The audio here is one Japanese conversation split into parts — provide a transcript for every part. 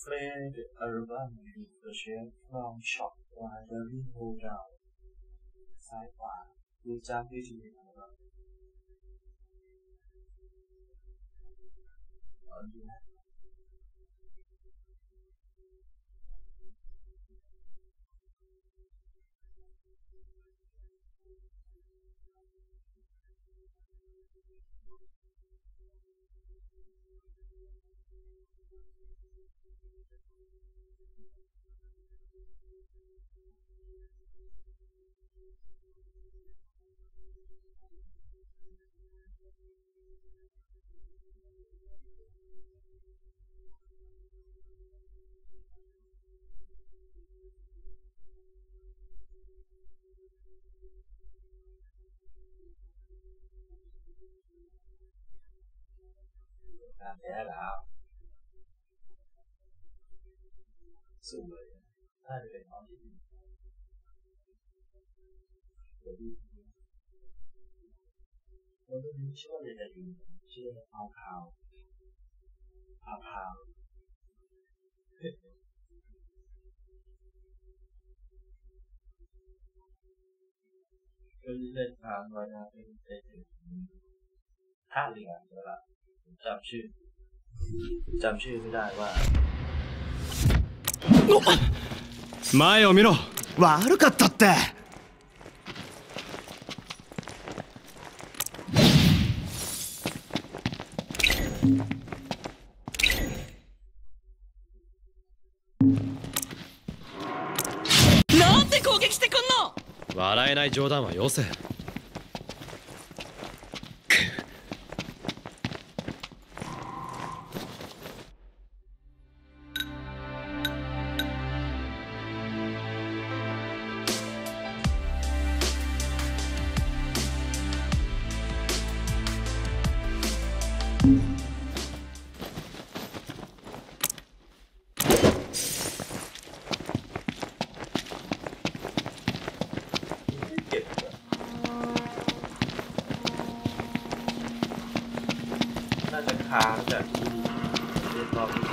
在阿尔巴尼亚，这些农场和家庭农场，贷款都降低了。啊，你那个啊，是我，那。 อรี่โฮดาวซ้ายขวาดูจำวิธีนะครับเอาดูนะ การแพ้แล้วสวยน่าจะเป็นน้องที่ดีเดี๋ยวดูเราไม่รู้ชื่อว่าเรียนอะไรอยู่ชื่อพาวพาวพาวพาวก็เล่นทางวายนาเป็นไปถึงท่าเรือเดี๋ยวละจำชื่อจำชื่อไม่ได้ว่า 前を見ろ悪かったって なんで攻撃してくんの！笑えない冗談はよせ。他的。嗯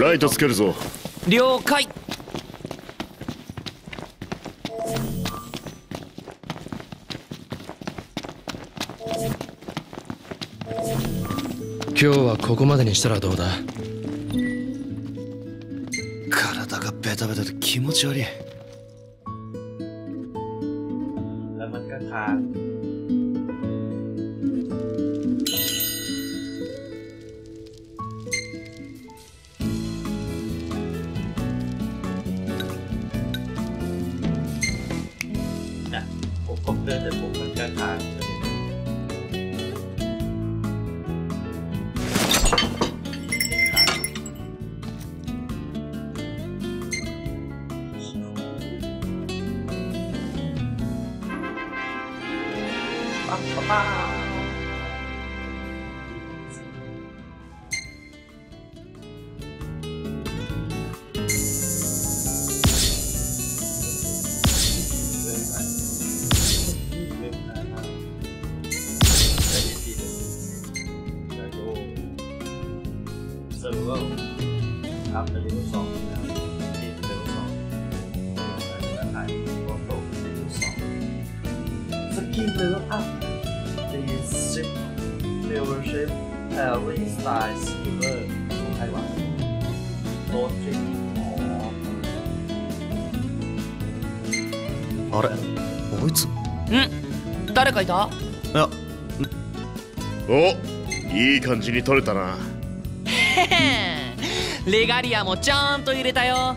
ライトつけるぞ。了解。今日はここまでにしたらどうだ？体がベタベタで気持ち悪い given up. These ship viewership have resized given Taiwan. Logic or あれこいつん誰かいたあおいい感じに取れたなレガリアもちゃんと入れたよ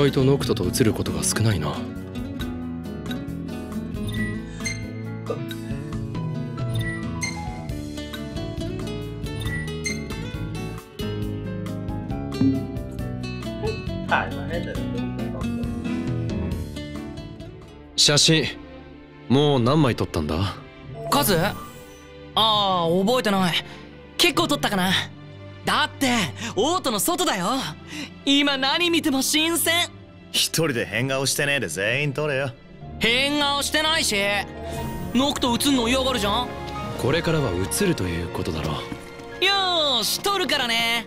外とノクトと映ることが少ないな。写真もう何枚撮ったんだ？数ああ覚えてない。結構撮ったかな。だってオートの外だよ。今何見ても新鮮。一人で変顔してねえで全員撮れよ。変顔してないし。ノクト映んの嫌がるじゃん。これからは映るということだろう。よーし撮るからね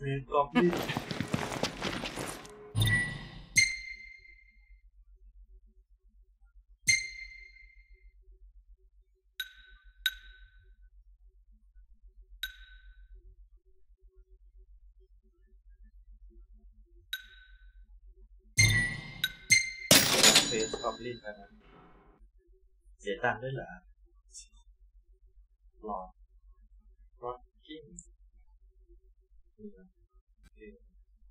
Red Goblin Red Goblin này Dễ tăng đấy là Lord Rocking Yeah.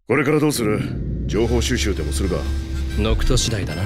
これからどうする？情報収集でもするか。ノクト次第だな。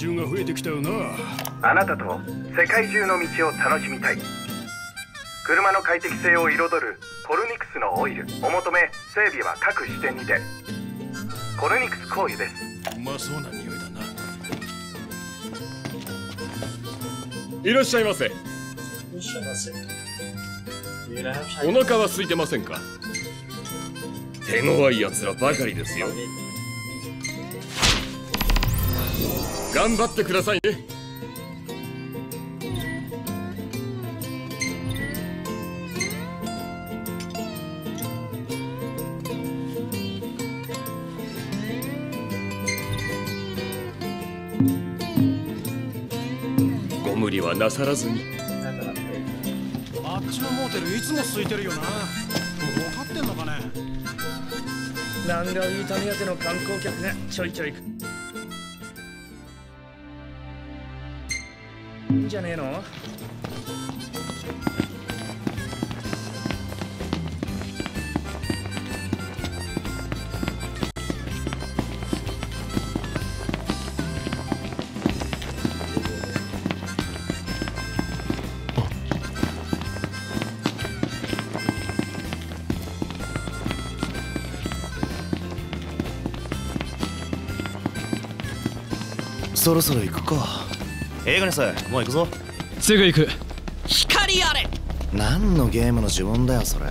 面倒な野獣が増えてきたよな。あなたと世界中の道を楽しみたい。車の快適性を彩るコルニクスのオイル。お求め整備は各支店にて。コルニクス香油です。うまそうな匂いだな。いらっしゃいませ。Mission accepted. Do you have お腹は空いてませんか？手強い奴らばかりですよ頑張ってくださいね。ご無理はなさらずに。あっちのモーテルいつも空いてるよな。分かってんのかね。ランガウィータ目当ての観光客がちょいちょい来るじゃねえの？そろそろ行くか。映画にさもう行くぞ。すぐ行く。光あれ。何のゲームの呪文だよそれ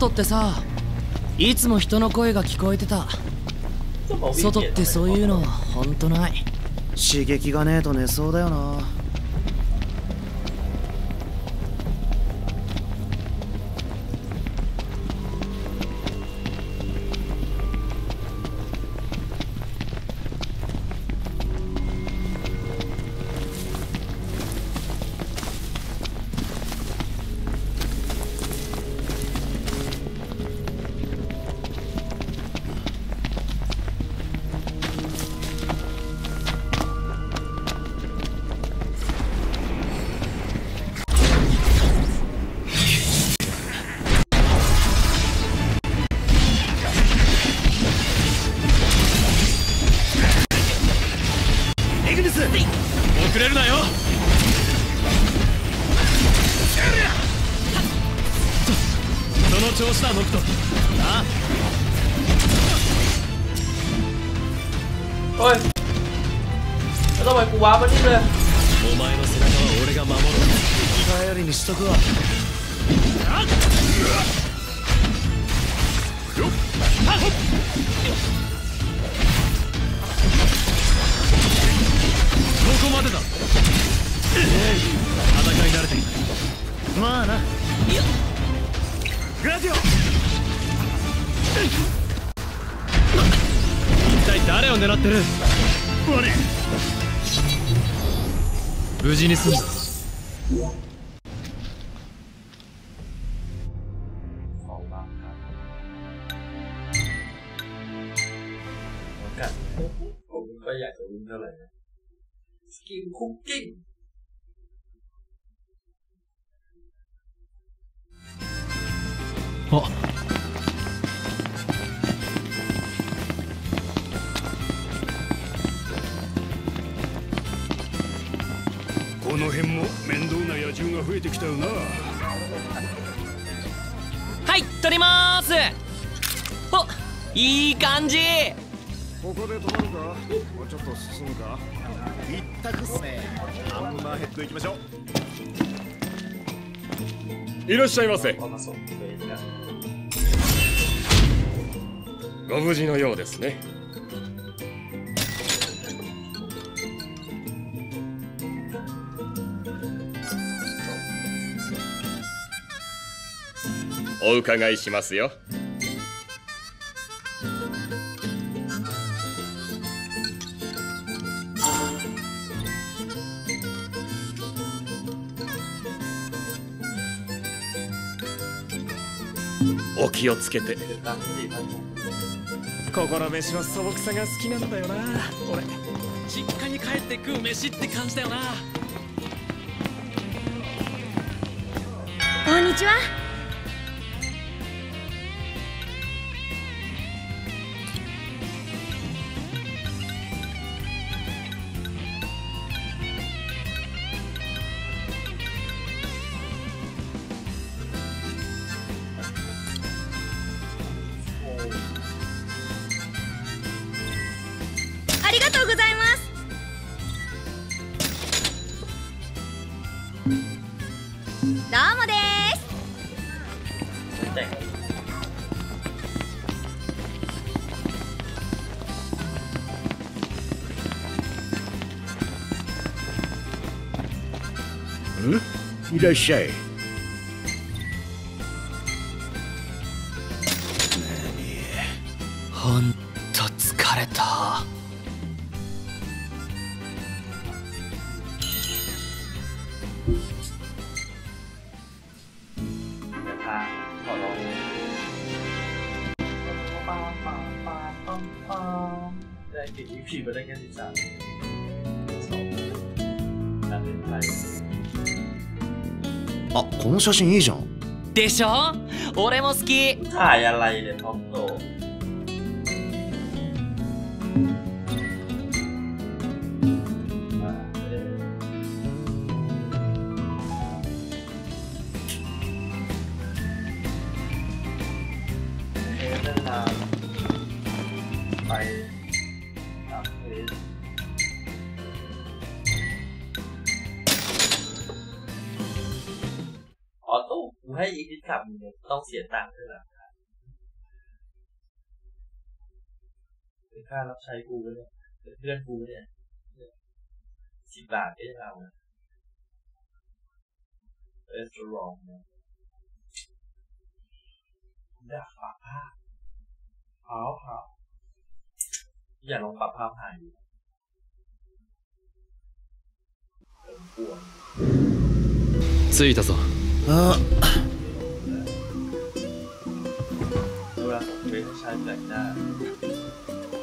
オートってさいつも人の声が聞こえてた。外ってそういうの本当ない。刺激がねえと寝そうだよな。あ この辺も面倒な野獣が増えてきたよな。はい取りまーす。おいい感じ。ここで止まるか？もうちょっと進むか？一択っすね。ハンマーヘッド行きましょう。いらっしゃいませご無事のようですねお伺いしますよお気をつけて。心飯の素朴さが好きなんだよな。俺実家に帰って食う飯って感じだよな。こんにちはんい写真いいじゃん。でしょ？俺も好き。やらいでと。 ค่ารับใช้กูเนี่ยเป็นเพื่อนกูเนี่ยสิบบาทก็จะเอานะเอสตรองนะอยากปรับภาพเผาเผาอยากลองปรับภาพหายอยู่เติมกลัว 着いたぞあ เวลาส่งเฟซใช้แต่งหน้าเอา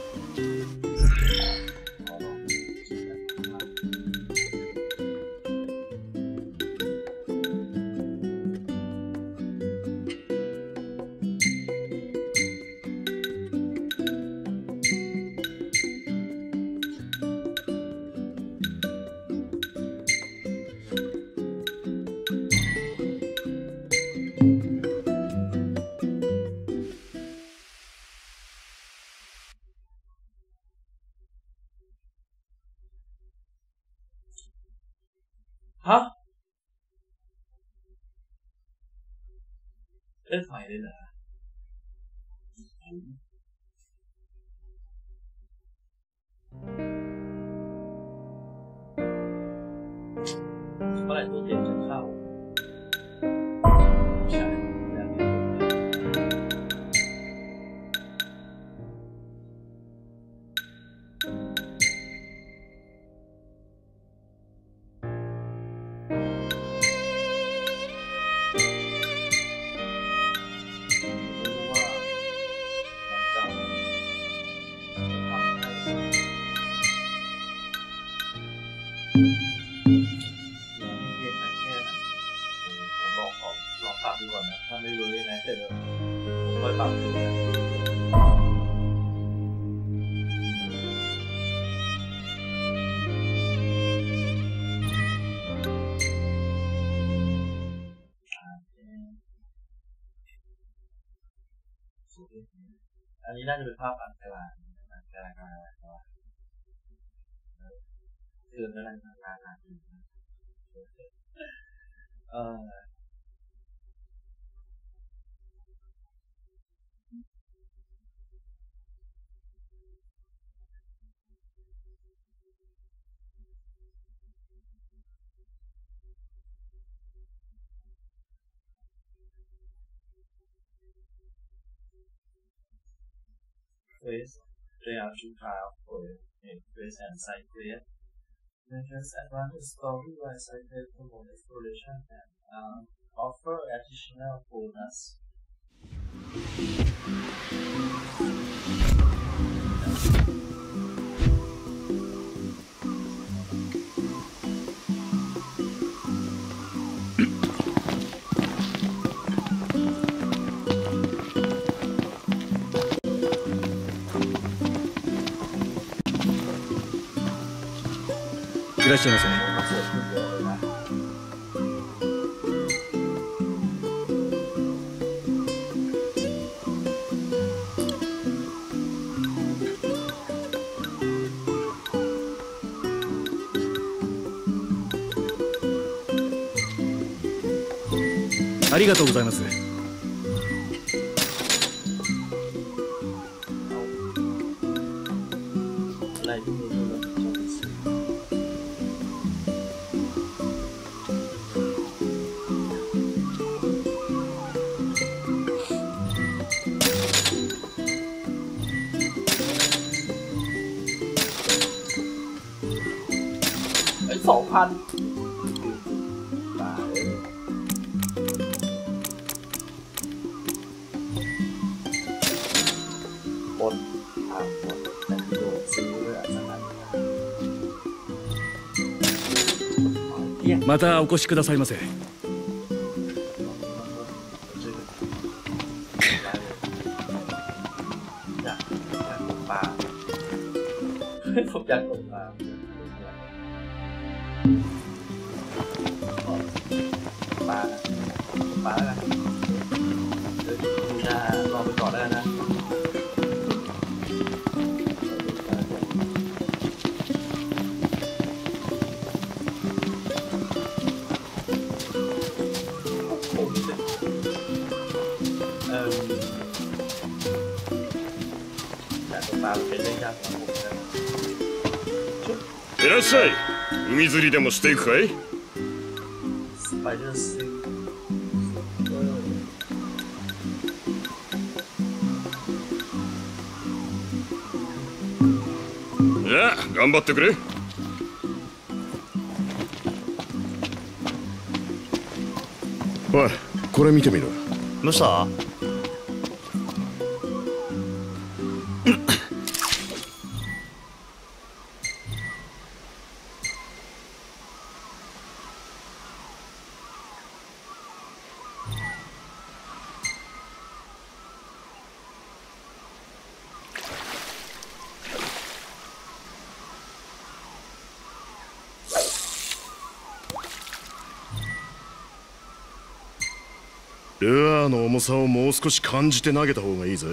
น่าจะเป็นภาพอันกลางอันกลางกลางกลางคือนแล้วนานานานอยู่นะเออ place, lay out your tile for you in place and site clear. Maintenance advantage story by site clear for exploration and um, offer additional bonus. いらっしゃいませありがとうございます。またお越しくださいませ。釣りでもしていくかい？スパイダースじゃあ頑張ってくれ。おいこれ見てみろどうした？さをもう少し感じて投げた方がいいぜ。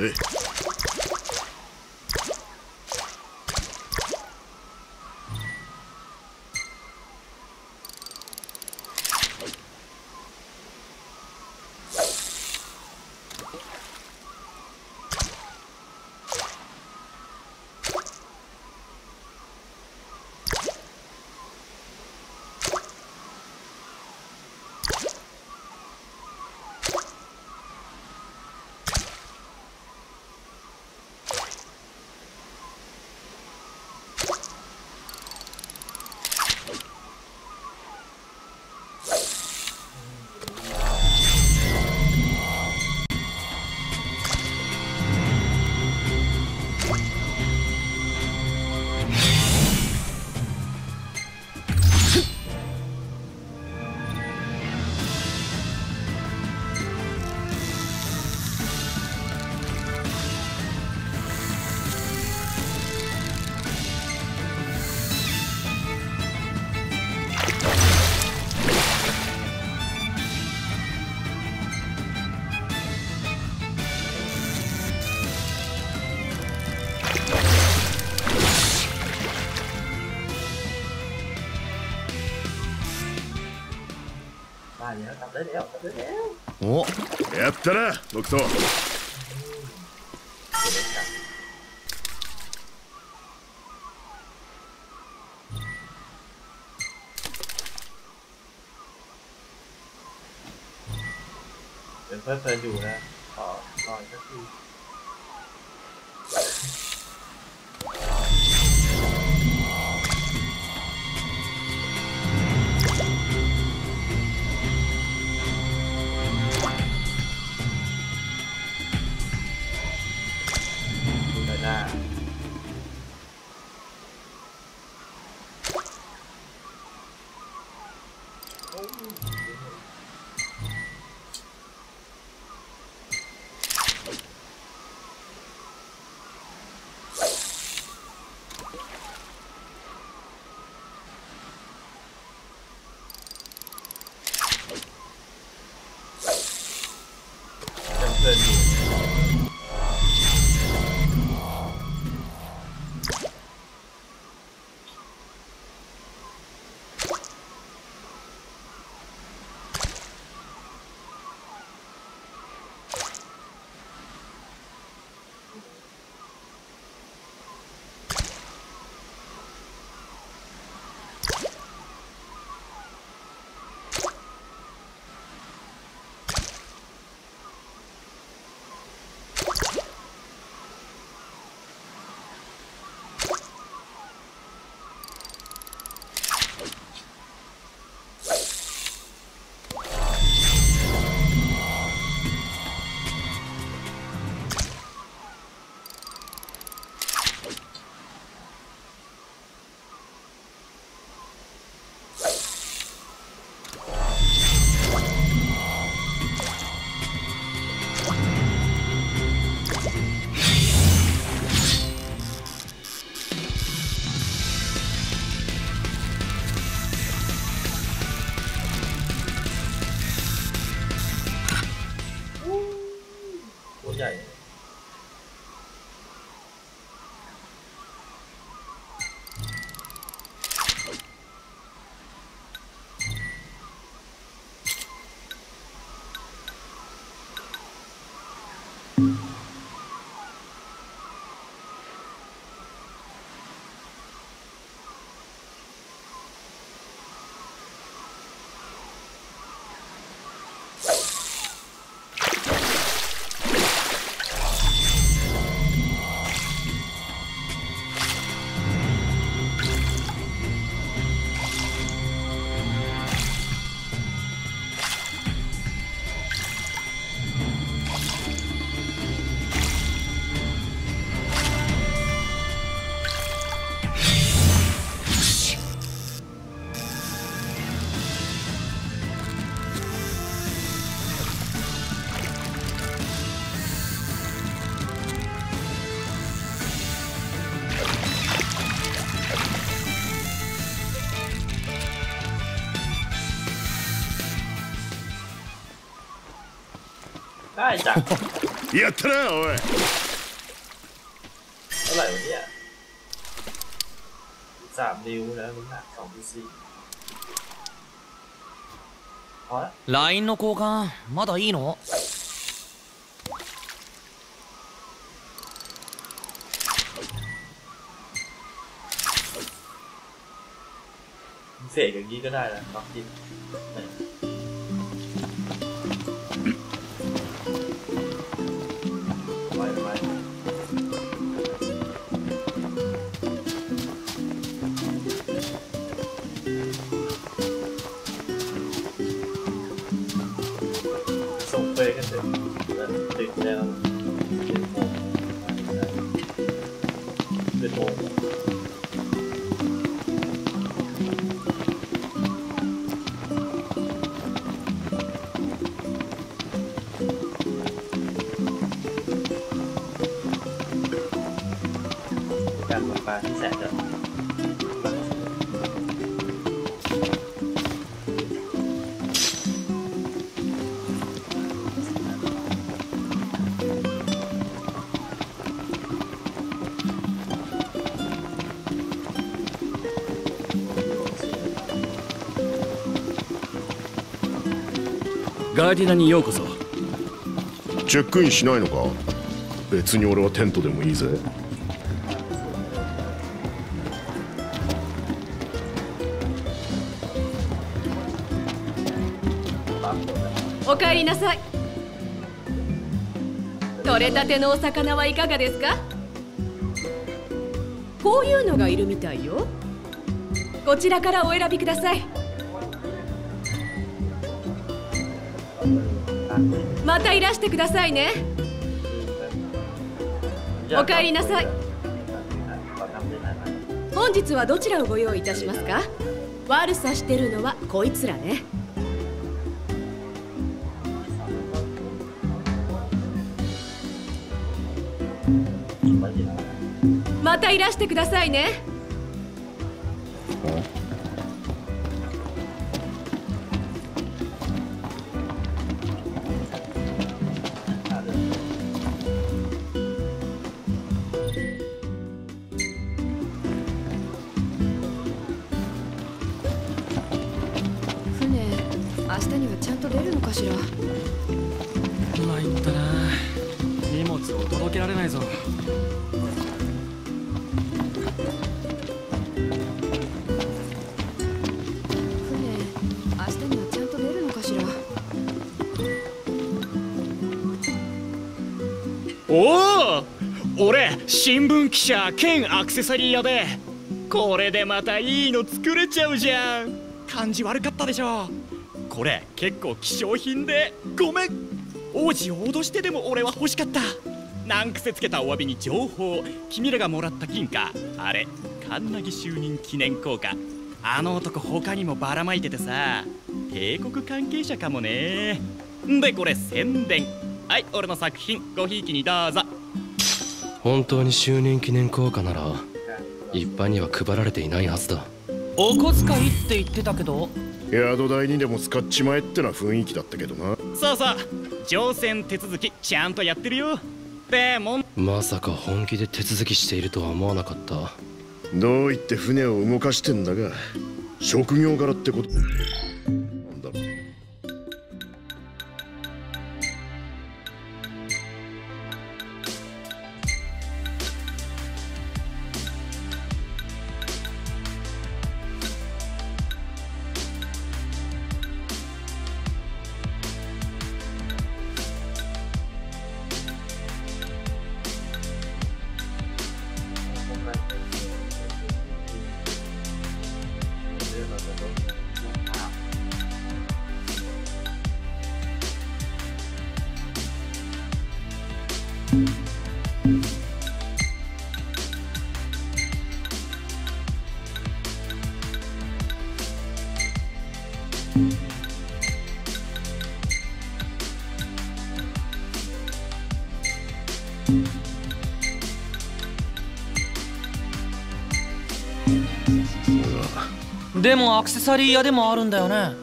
มาแล้วกลับได้แล้วกลับได้แล้ว おやったな木刀 เป็นเพื่อนเพลินอยู่นะ จัง やったなおい เท่าไหร่วะเนี่ยสามนิ้วแล้วน้ำหนักสองจุดสี่พอละ LINE の交換まだいいの เสกอย่างนี้ก็ได้แล้วน็อกกิน ガーディナにようこそ。チェックインしないのか？別に俺はテントでもいいぜ。お帰りなさい。取れたてのお魚はいかがですか？こういうのがいるみたいよ。こちらからお選びくださいまたいらしてくださいね。お帰りなさい。本日はどちらをご用意いたしますか？悪さしてるのはこいつらね。またいらしてくださいね。しら参ったな。荷物を届けられないぞ。船明日にはちゃんと出るのかしら。おお俺新聞記者兼アクセサリー屋でこれでまたいいの作れちゃうじゃん。感じ悪かったでしょこれ結構希少品で。ごめん。王子を脅してでも俺は欲しかった。難癖つけたお詫びに情報君らがもらった金貨。あれカンナギ就任記念硬貨。あの男他にもばらまいててさ。帝国関係者かもね。でこれ宣伝。はい俺の作品ごひいきにどうぞ。本当に就任記念硬貨なら一般には配られていないはずだ。お小遣いって言ってたけど宿代にでも使っちまえってな雰囲気だったけどな。そうそう。乗船手続きちゃんとやってるよ。でもまさか本気で手続きしているとは思わなかった。どう言って船を動かしてんだが職業柄ってことサリー屋でもあるんだよね。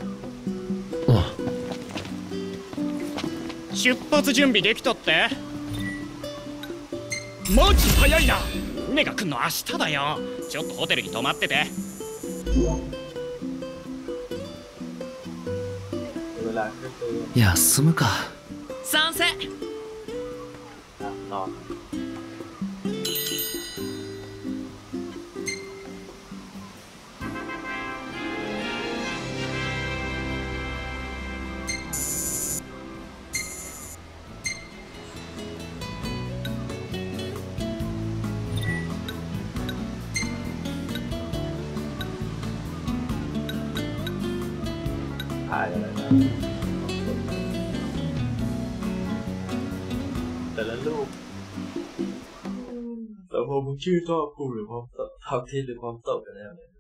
出発準備できたって。マジ早いな。の明日だよ。ちょっとホテルに泊まってて。むか。賛成。 แต่ละรูปแต่พอมึงชื่อชอบกูหรือความทำที่หรือความตกกันแล้วเนี่ย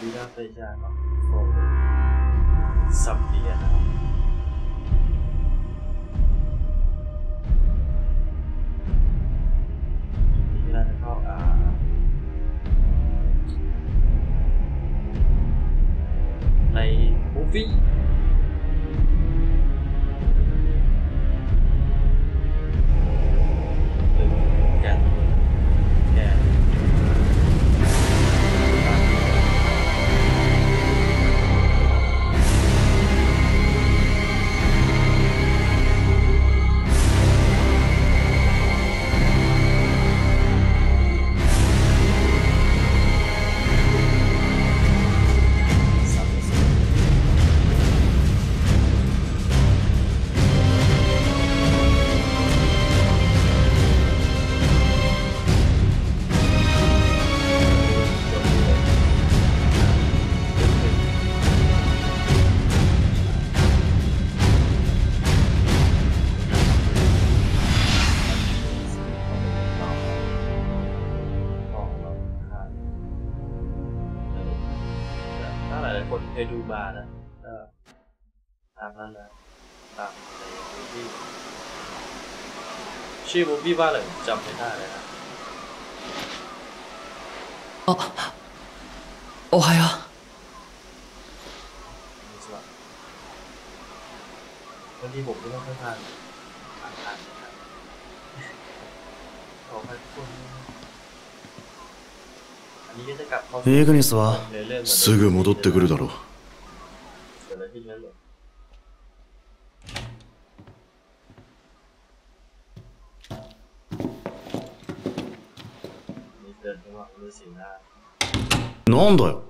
ดีน่าไปยากเนาะโอ้สับเดียนะนี่น่าจะเข้าอ่า này thú vị วี่ ชื่อมูฟวี่ว่าอะไรผมจำไม่ได้เลยนะ あおはよไม่ใช่บางทีผมก็ไม่ค่อยทานอ่านอ่านนะครับขอให้ทุกคนอันนี้ก็จะกลับเข้าสู่ イグニスはในเรื่องเหมือน すぐ戻ってくるだろう なんだよ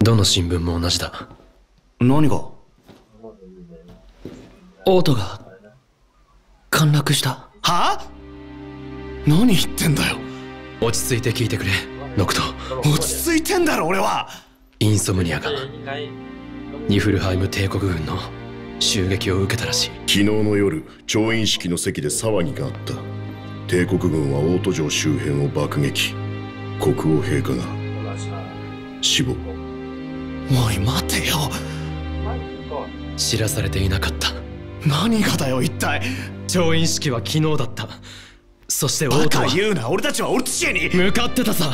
どの新聞も同じだ。何が？オートが陥落した。は？あ何言ってんだよ落ち着いて聞いてくれ、ノクト。落ち着いてんだろ、俺はインソムニアがニフルハイム帝国軍の襲撃を受けたらしい。昨日の夜、調印式の席で騒ぎがあった。帝国軍は大都城周辺を爆撃。国王陛下が死亡。おい待てよ。知らされていなかった。何がだよ一体。調印式は昨日だった。そしてバ王都はカ言うな。俺たちはオルティシエに。向かってたさ。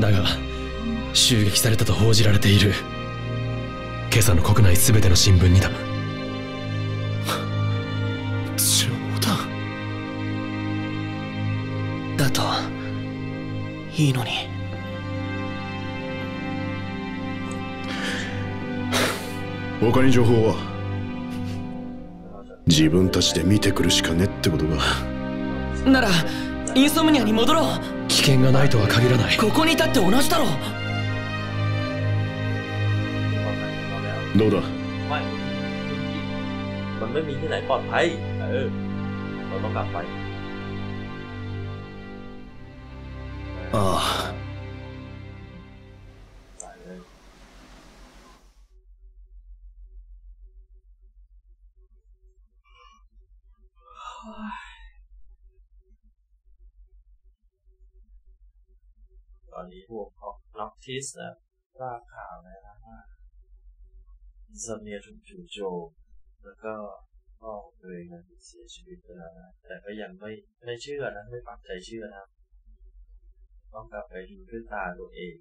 だが襲撃されたと報じられている。今朝の国内全ての新聞にだ。冗 だといいのに他に情報は自分たちで見てくるしかねってことかならインソムニアに戻ろう危険がないとは限らないここにいたって同じだろどうだ ไม่มันไม่มีที่ไหนปลอดภัย เออ เราต้องกลับไป ああไปเลยตอนนี้พวกของน็อกทิสนะทราบข่าวแล้วนะว่าอินซอมเนียถูกจู่โจมแล้วก็พ่อของตัวเองนั้นเสียชีวิตไปแล้วนะแต่ก็ยังไม่ไม่เชื่อนะไม่ปักใจเชื่อนะ ต้องกลับไปดูด้วยตาตัวเอง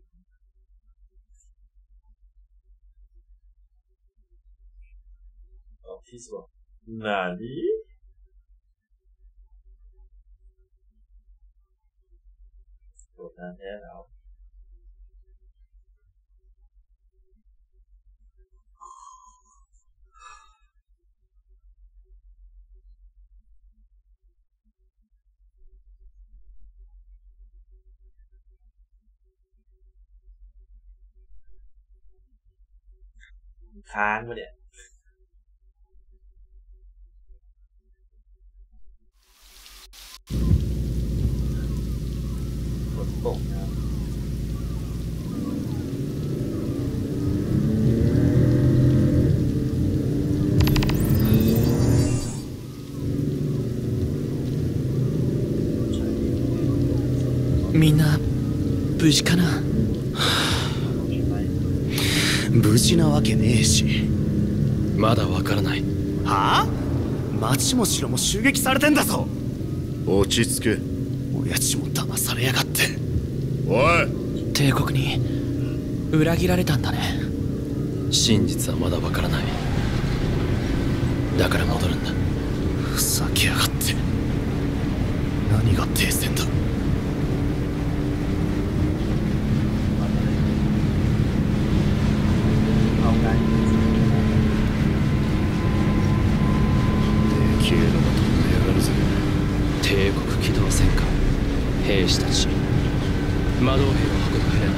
ตอบที่สวนานี้กดนานแท้แล้ว ค้างมาเนี่ย ฝนตกนะครับ みんな無事かな 無事なわけねえし。まだわからない。はあ？町も城も襲撃されてんだぞ。落ち着け。親父も騙されやがって。おい。帝国に裏切られたんだね。真実はまだわからない。だから戻るんだふざけやがって何が停戦だでけえのが飛んでやがるぜ帝国機動戦艦兵士たち魔導兵を運ぶ船だ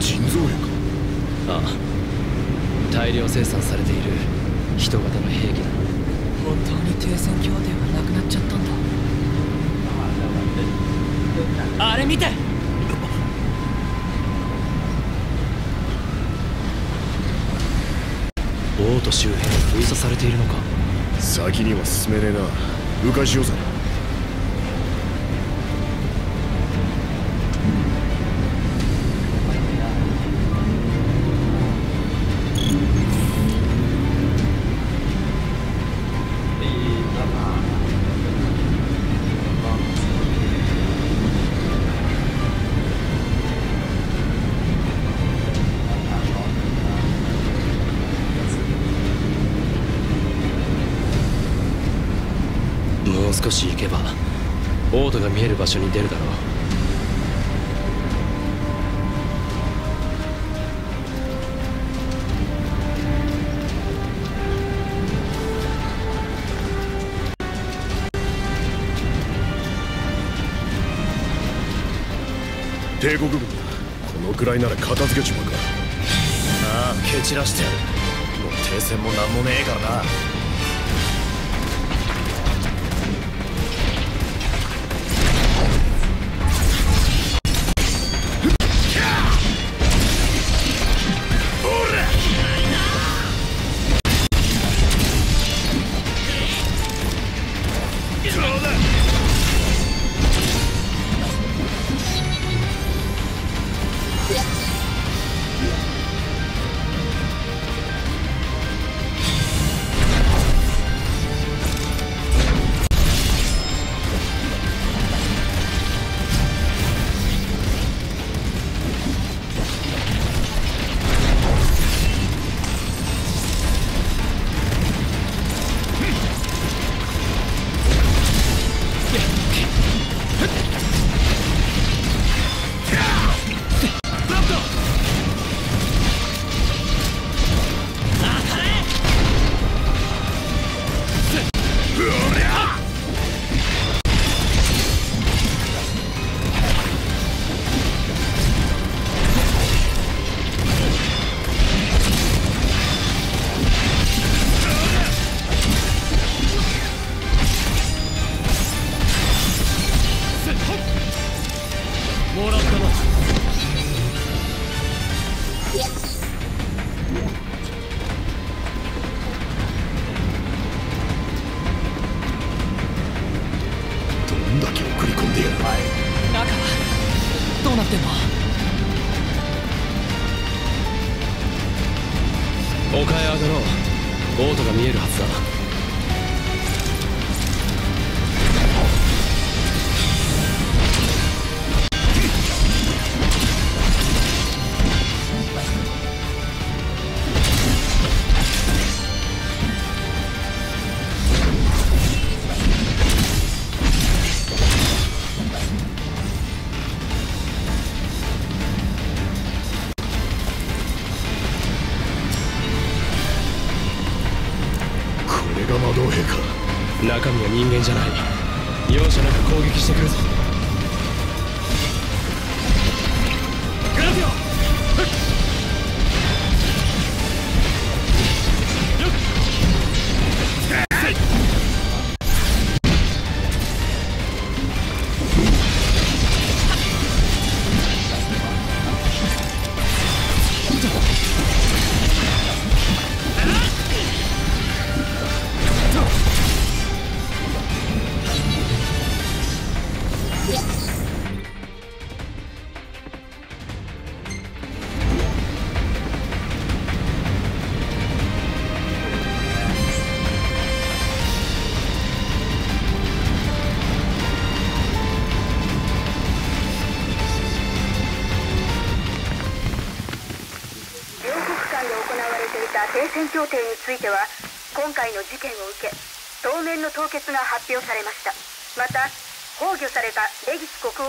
腎臓炎かああ大量生産されている人型の兵器だ本当に停戦協定はなくなっちゃったんだあれ見て王都周辺封鎖されているのか先には進めねえな迂回しようぜ。片付けちまうか。ああ蹴散らしてやる。もう停戦もなんもねえからな。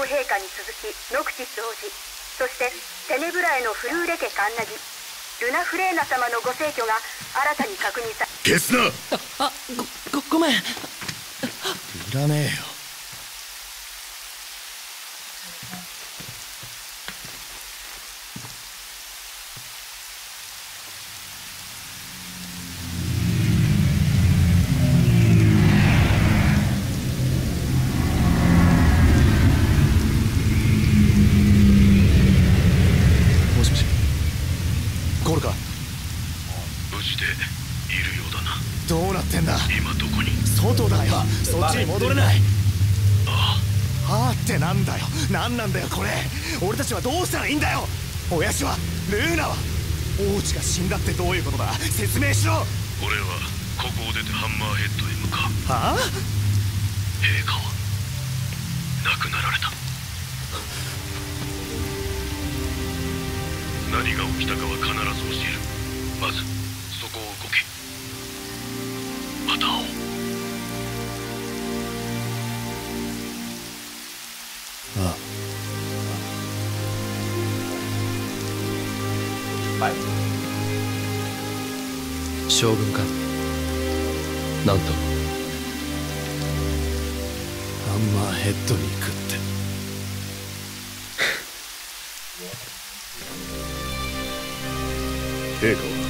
陛下に続きノクティス王子そしてテネブラへのフルーレ家カンナギルナフレーナ様のご逝去が新たに確認さ消すな。あごごごめん。いらねえよなんだよこれ。俺たちはどうしたらいいんだよ。親父はルーナは。王子が死んだってどういうことだ。説明しろ。俺はここを出てハンマーヘッドへ向かう。はあ？陛下は亡くなられた。何が起きたかは必ず教える。まずそこを動け。また会おう将軍か。なんと。ハンマーヘッドに行くって。陛下は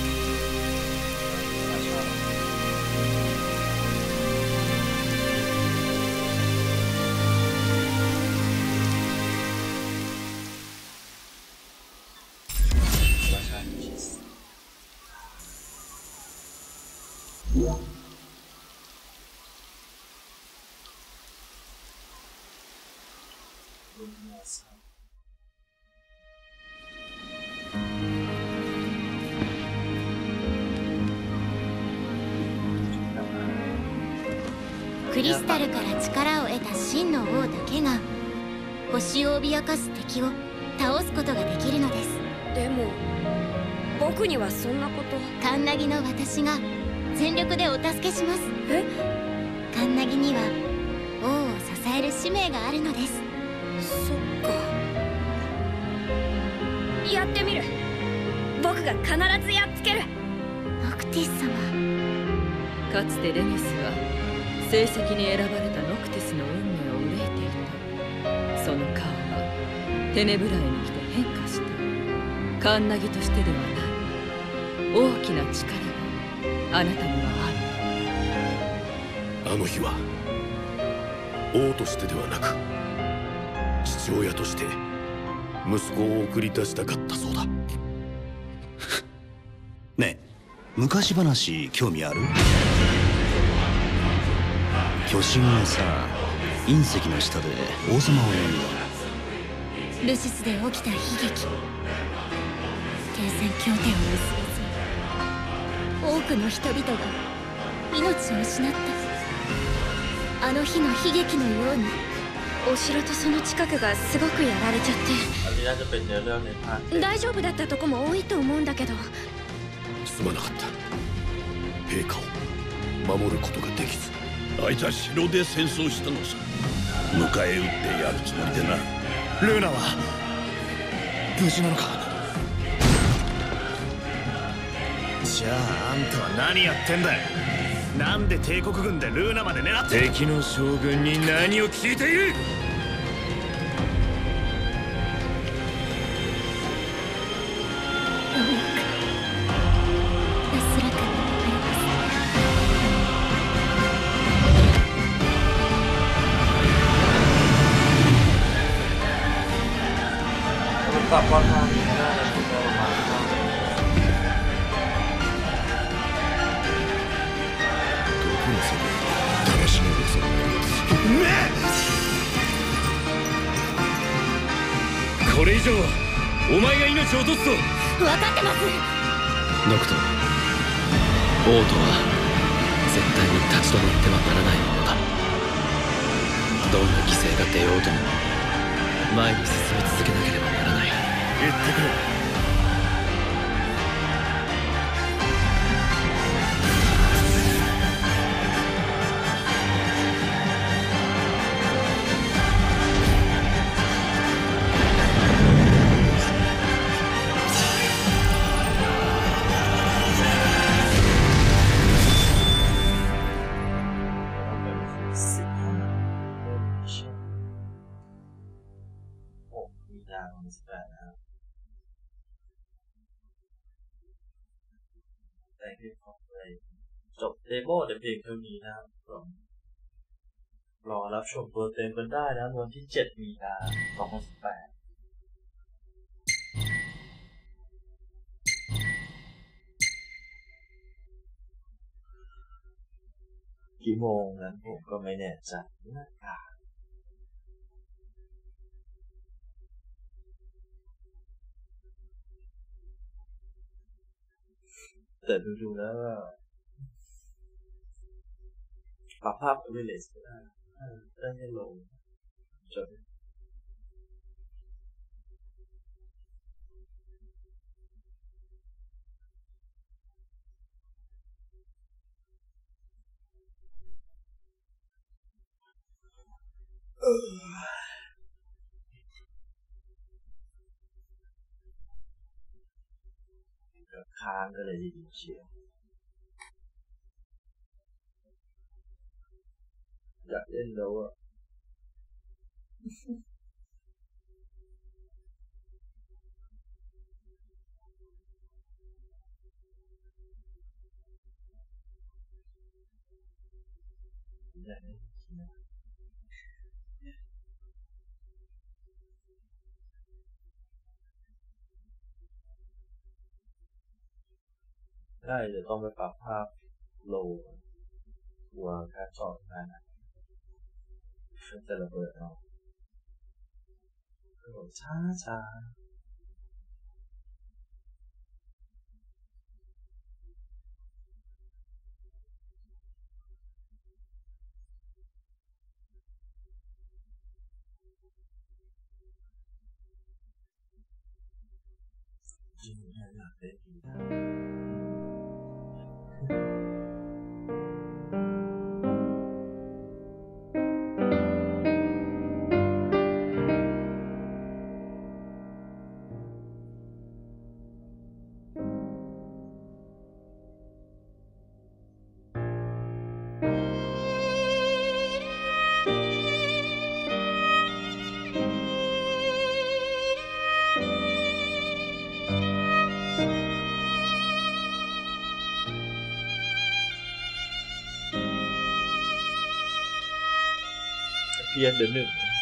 リスタルから力を得た真の王だけが星を脅かす敵を倒すことができるのです。でも僕にはそんなこと。カンナギの私が全力でお助けします。えカンナギには王を支える使命があるのです。そっか。やってみる。僕が必ずやっつける。ノクティス様。かつてレネスは成績に選ばれたノクティスの運命を憂えていたその顔はテネブライに来て変化したカンナギとしてではない大きな力。があなたにはあの日は王としてではなく父親として息子を送り出したかったそうだ。ねえ昔話興味ある？巨神がさ隕石の下で王様を呼んだ。ルシスで起きた悲劇。停戦協定を結ばず多くの人々が命を失った。あの日の悲劇のようにお城とその近くがすごくやられちゃって。大丈夫だったとこも多いと思うんだけど。すまなかった。陛下を守ることができず。あいつは城で戦争したのさ。迎え撃ってやるつもりでな。ルーナは無事なのか？じゃああんたは何やってんだよなんで帝国軍でルーナまで狙って敵の将軍に何を聞いている？ จบเดโมแต่เพียงเท่านี้นะครับผมรอรับชมตัวเต็มกันได้นะวันที่ 7 มีนาคม2018กี่โมงนั้นผมก็ไม่แน่ใจนะครับแต่ดูดูๆแล้ว ปรับภาพบริเลสก็ได้ได้ให้ลงจบค้างก็เลยดีเชียง อยากเล่นแล้วอะได้เดี๋ยวต้องไปปรับภาพโลตัวการจอดนั่นนะ 그랬더라고요. 그리고 자자. 지금 해야 됩니다. งๆ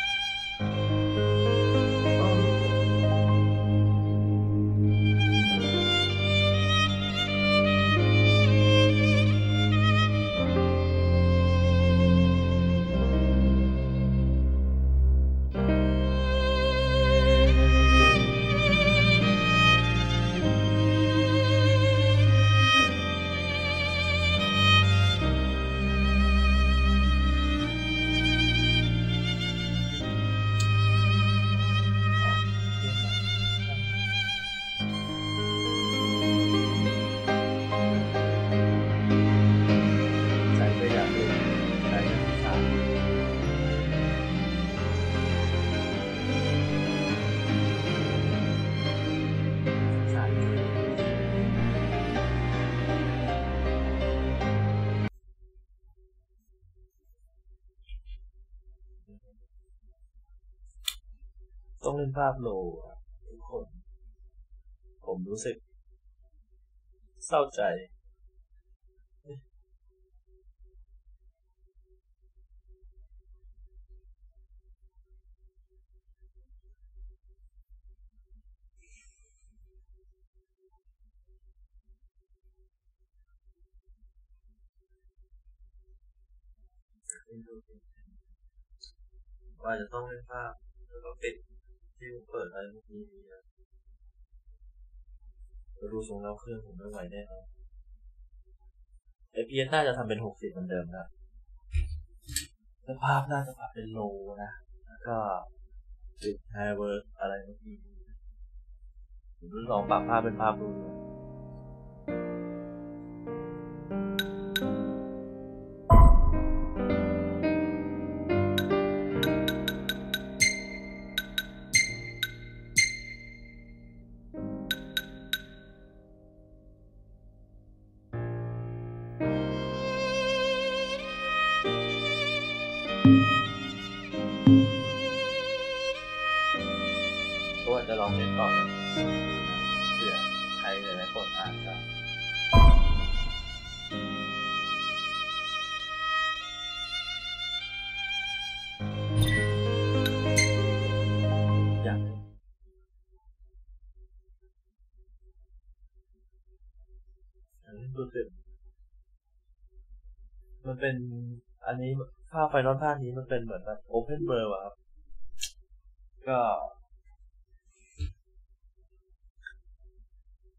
ต้องเล่นภาพโลทุกคน ผมรู้สึก เศร้าใจ ว่าจะต้องเล่นภาพแล้วก็ปิด ที่ผมเปิดอะไรเมื่อกี้นี้นะดูทรงแล้วเครื่องผมไม่ไหวแน่นอนไอพีเอสน่าจะทำเป็นหกสิบเหมือนเดิมนะแล้วภาพน่าจะปรับเป็นโลนะ แล้วก็ติดไฮเวิร์อะไรเมื่อกี้นี้ผมลองปรับภาพเป็นภาพดู เป็นอันนี้ภาพไฟนอลภาคนี้มันเป็นเหมือนแบบโอเพนเบอร์อะครับ ก็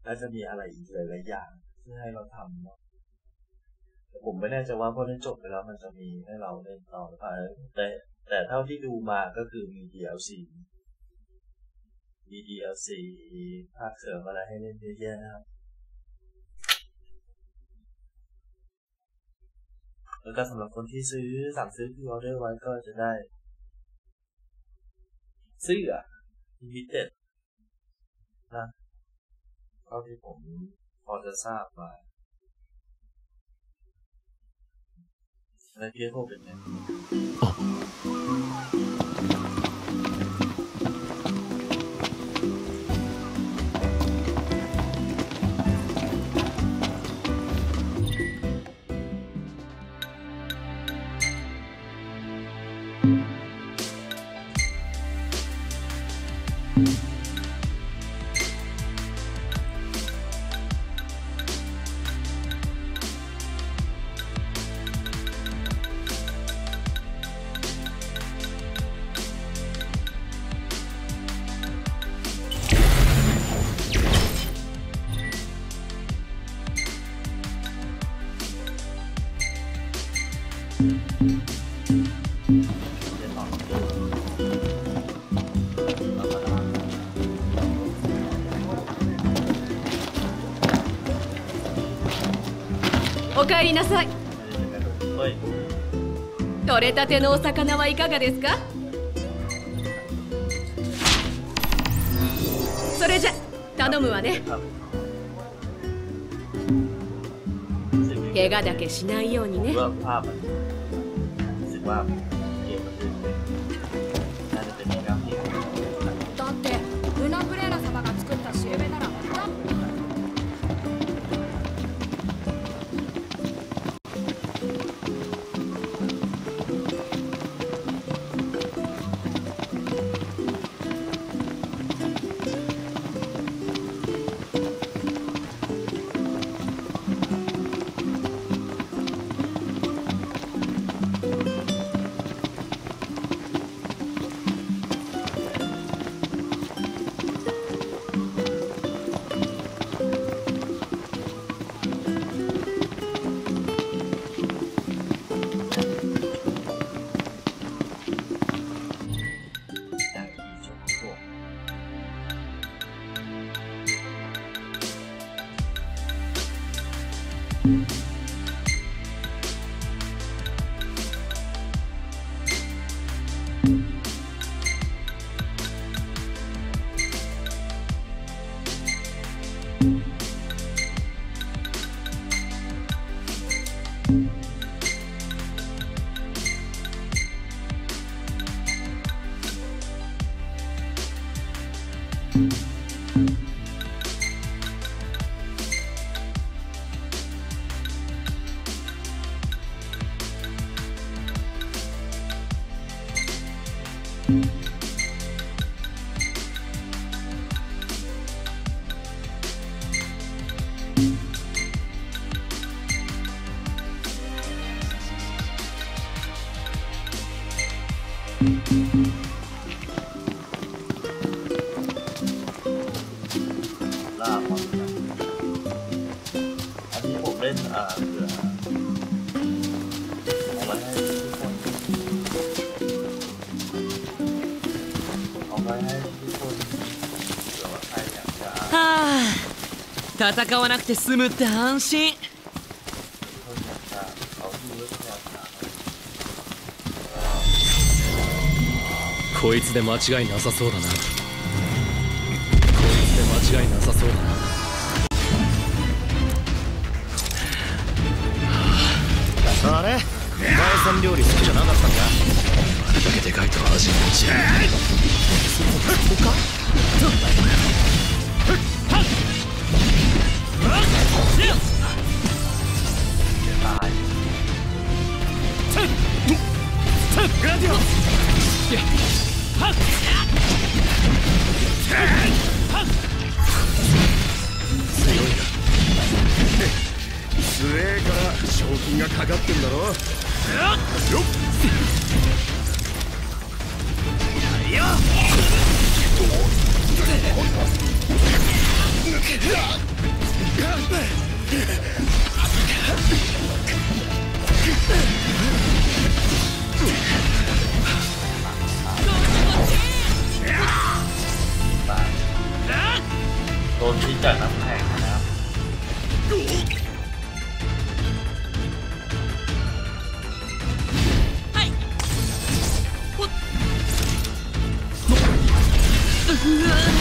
น่าจะมีอะไรอีกหลายๆอย่างที่ให้เราทำเนาะแต่ผมไม่แน่ใจว่าพอได้จบไปแล้วมันจะมีให้เราเล่นต่อหรือเปล่าแต่แต่เท่าที่ดูมาก็คือมี DLC มี DLC ภาคเสริมอะไรให้เล่นเยอะแยะนะครับ แล้วก็สำหรับคนที่ซื้อสั่งซื้อพิออเดอร์ไว้ก็จะได้ เสื้อ limited นะเท่าที่ผมพอจะทราบมาแล้วเพี้ยโคเป็นไง お帰りなさい。はい。取れたてのお魚はいかがですか？それじゃ頼むわね。怪我だけしないようにね。戦わなくて済むって安心。こいつで間違いなさそうだな。こいつで間違いなさそうだな、は、お前さん料理好きじゃなかったんだ。賞金がかかってんだろよっいやโดนพิษจากน้ำแข็งนะครับ Yeah.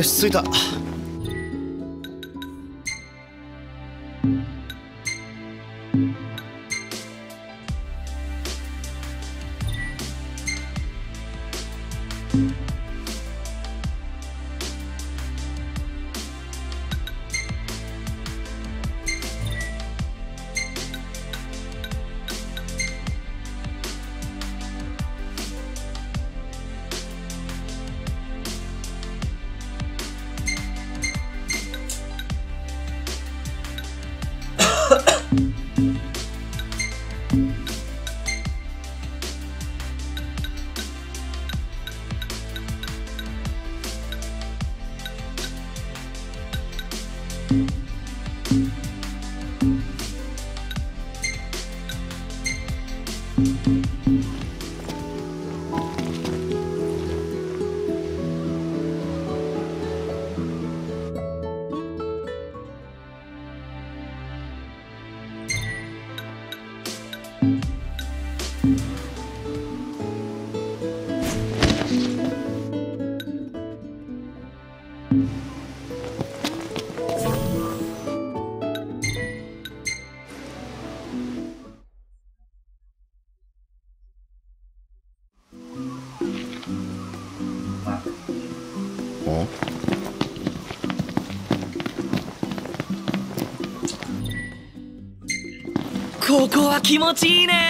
よし着いた。気持ちいいね。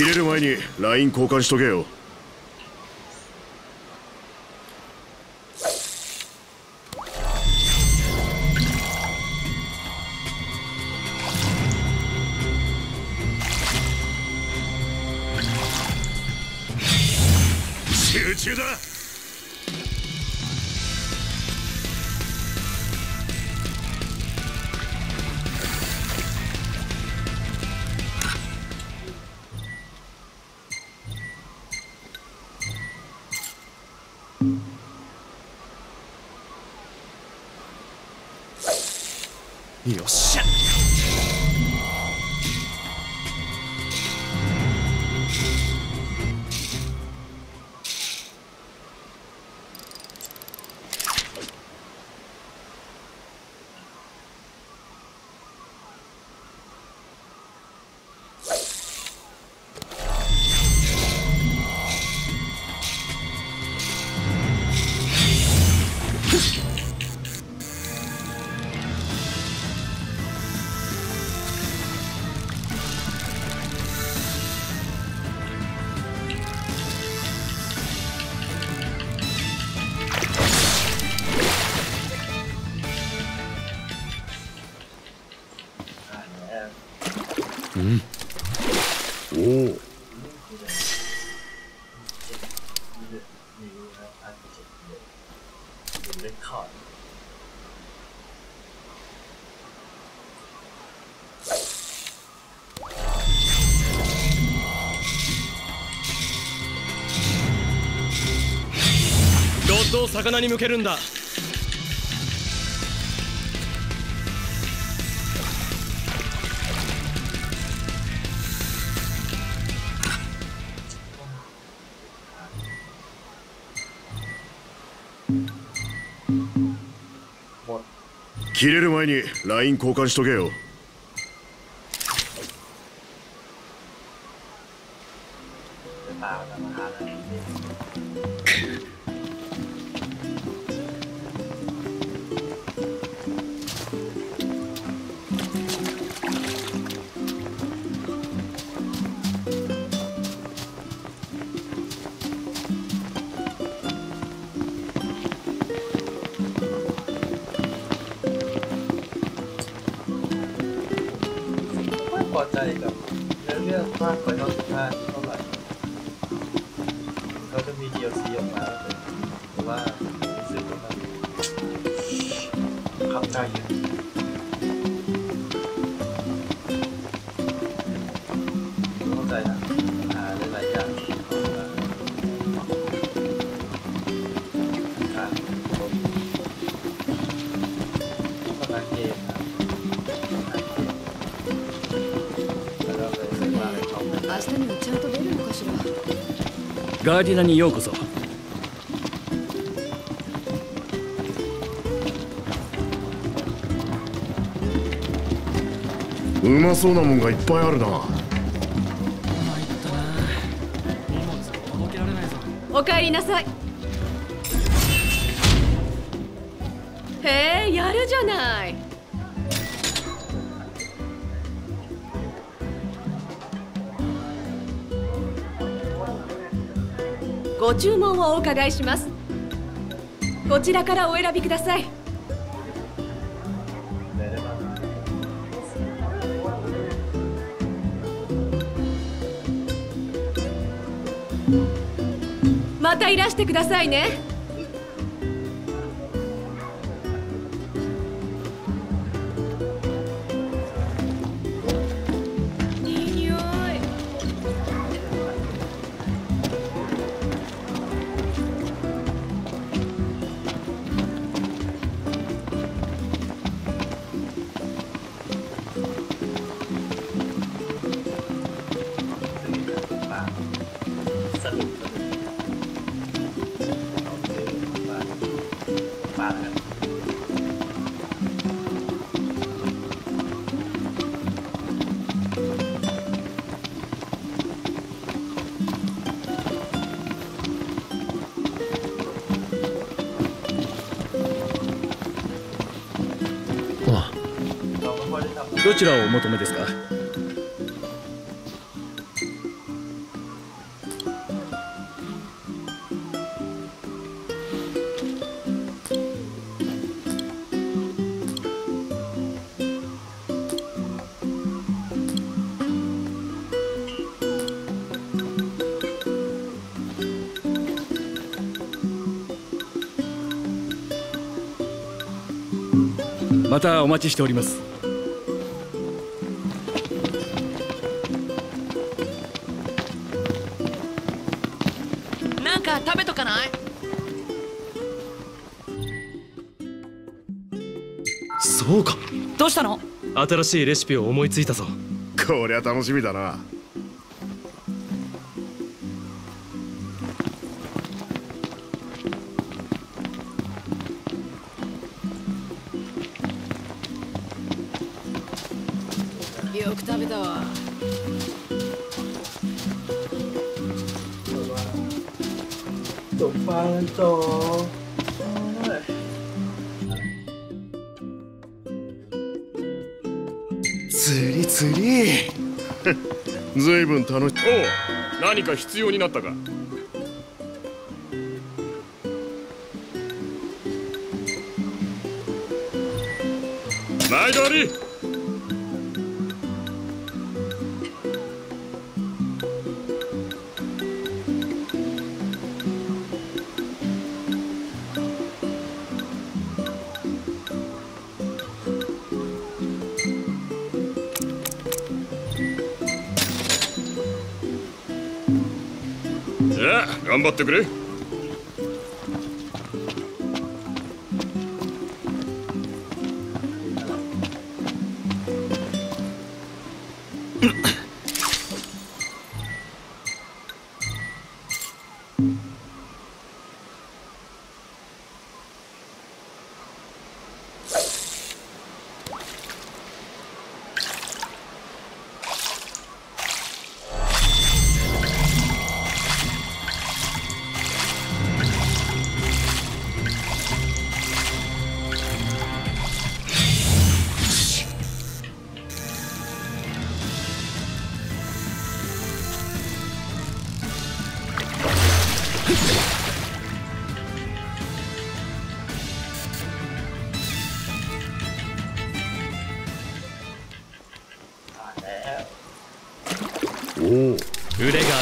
切れる前に LINE 交換しとけよ。よっしゃ。魚に向けるんだ。切れる前に LINE 交換しとけよ。ガーディナにようこそ。うまそうなもんがいっぱいあるな。お帰りなさい。へえやるじゃないご注文をお伺いします。こちらからお選びください。またいらしてくださいね。ちらをお求めですか？またお待ちしております。新しいレシピを思いついたぞ。こりゃ楽しみだな。ずいぶん楽しおう何か必要になったか。頑張ってくれ。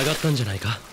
違ったんじゃないか？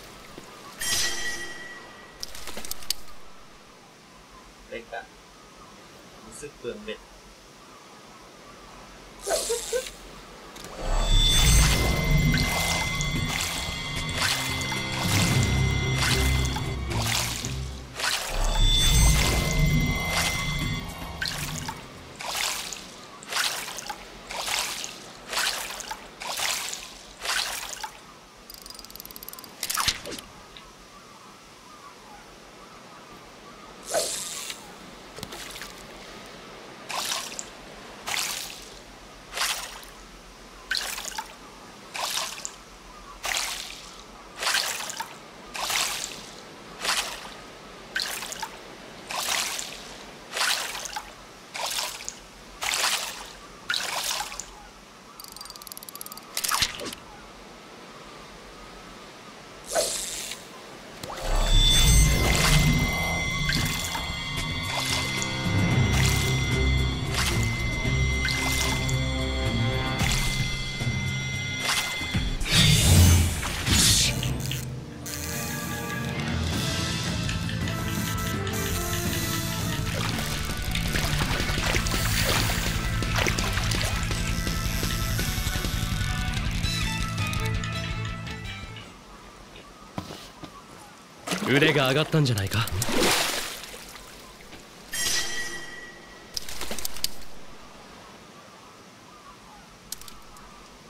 腕が上がったんじゃないか？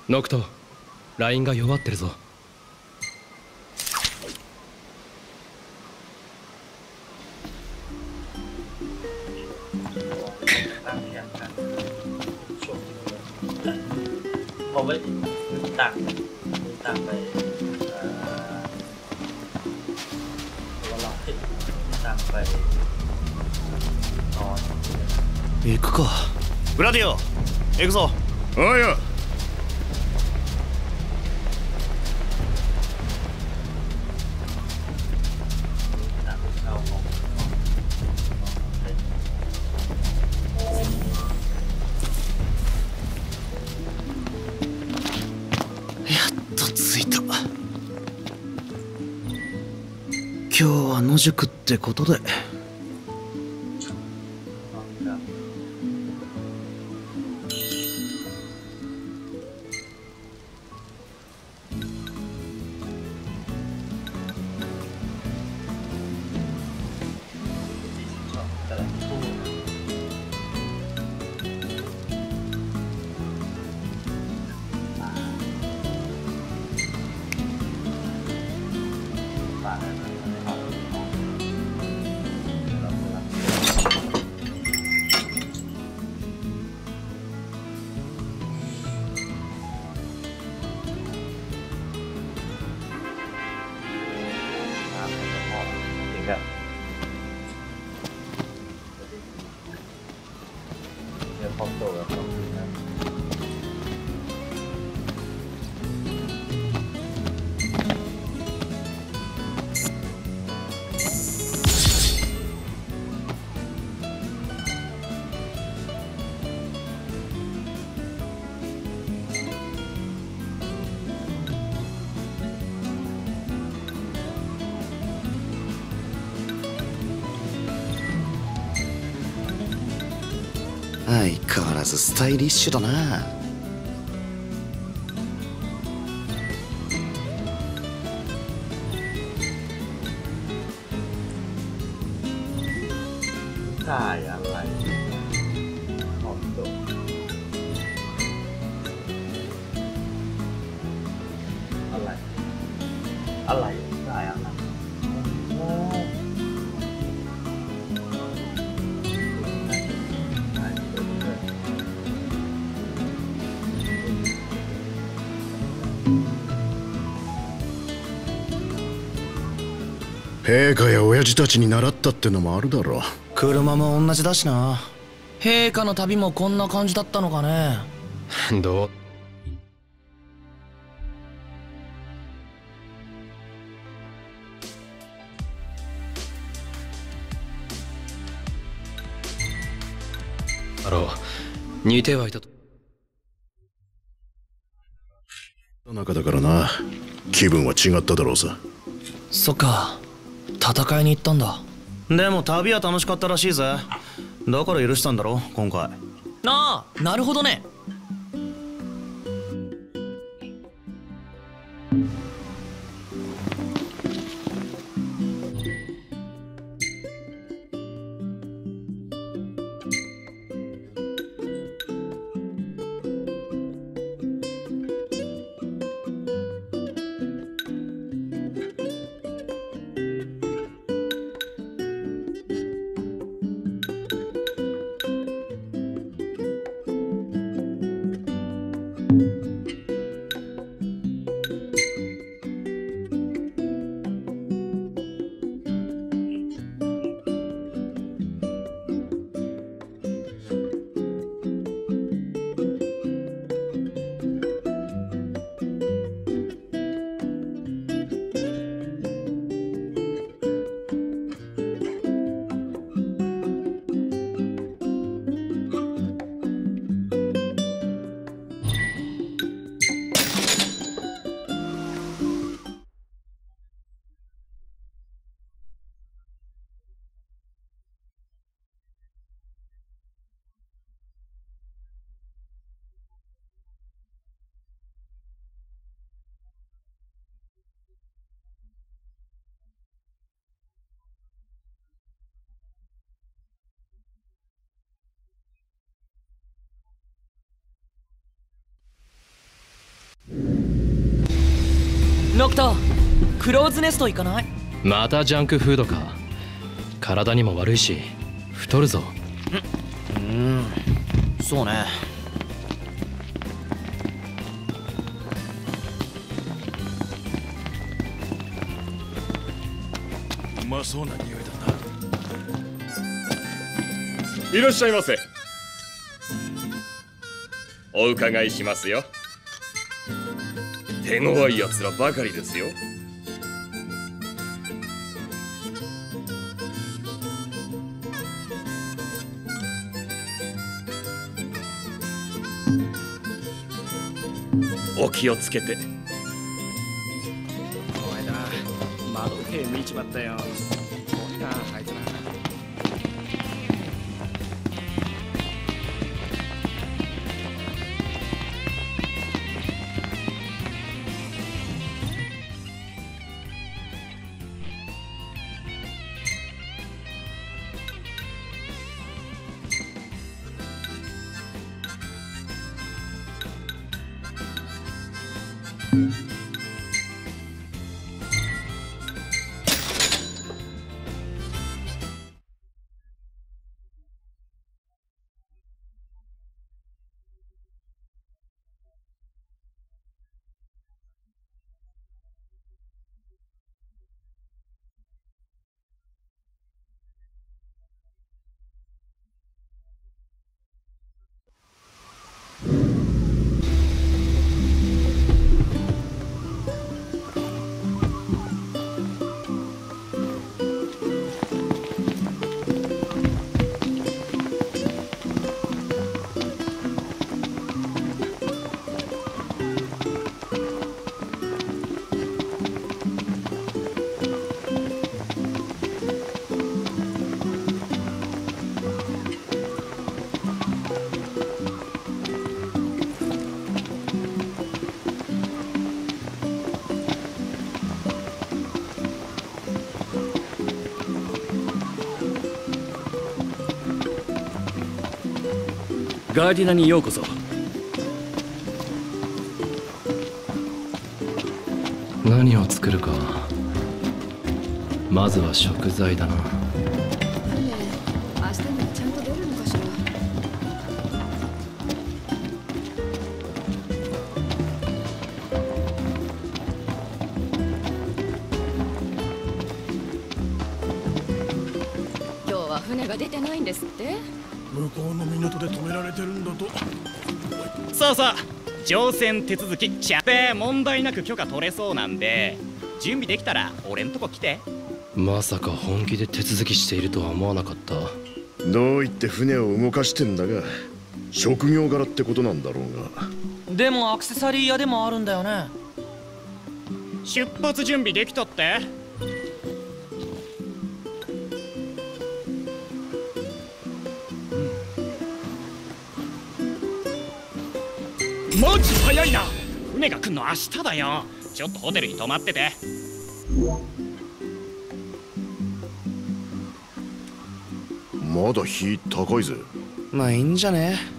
ノクトラインが弱ってるぞ。今日は野宿ってことで。わらずスタイリッシュだな。たちに習ったってのもあるだろう。車も同じだしな。陛下の旅もこんな感じだったのかね？どう？だろう似てはいたと。中だからな？気分は違っただろうさ。そっか戦いに行ったんだ。でも旅は楽しかったらしいぜ。だから許したんだろ今回。ああなるほどねクローズネスト行かない？またジャンクフードか。体にも悪いし太るぞ。うん。そうね。うまそうな匂いだいらっしゃいませ。お伺いしますよ。手強い奴らばかりですよ気をつけて。お前だ窓系見ちまったよ。ガーディナにようこそ。何を作るか。まずは食材だな。乗船手続き。ちゃべ問題なく許可取れそうなんで準備できたら俺んとこ来て。まさか本気で手続きしているとは思わなかった。どう言って船を動かしてんだが職業柄ってことなんだろうが。でもアクセサリー屋でもあるんだよね。出発準備できたって。いな。船が来んの明日だよ。ちょっとホテルに泊まってて。まだ日高いぜ。まあいいんじゃね？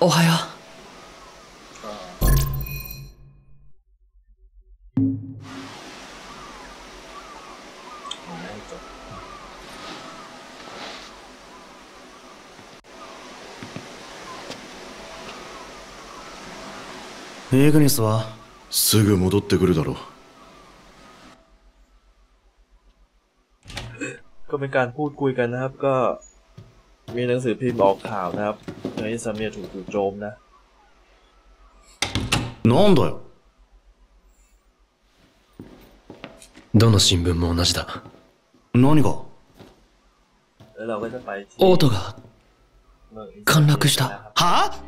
おはよう。イグニスはすぐ戻ってくるだろう。ก็เป็นการพูดคุยกันนะครับก็ มีหนังสือพิมพ์ออกข่าวนะครับเนยซามีถูกจู่โจมนะなんだよ。どの新聞も同じだ。何が？オートが陥落した。は？あ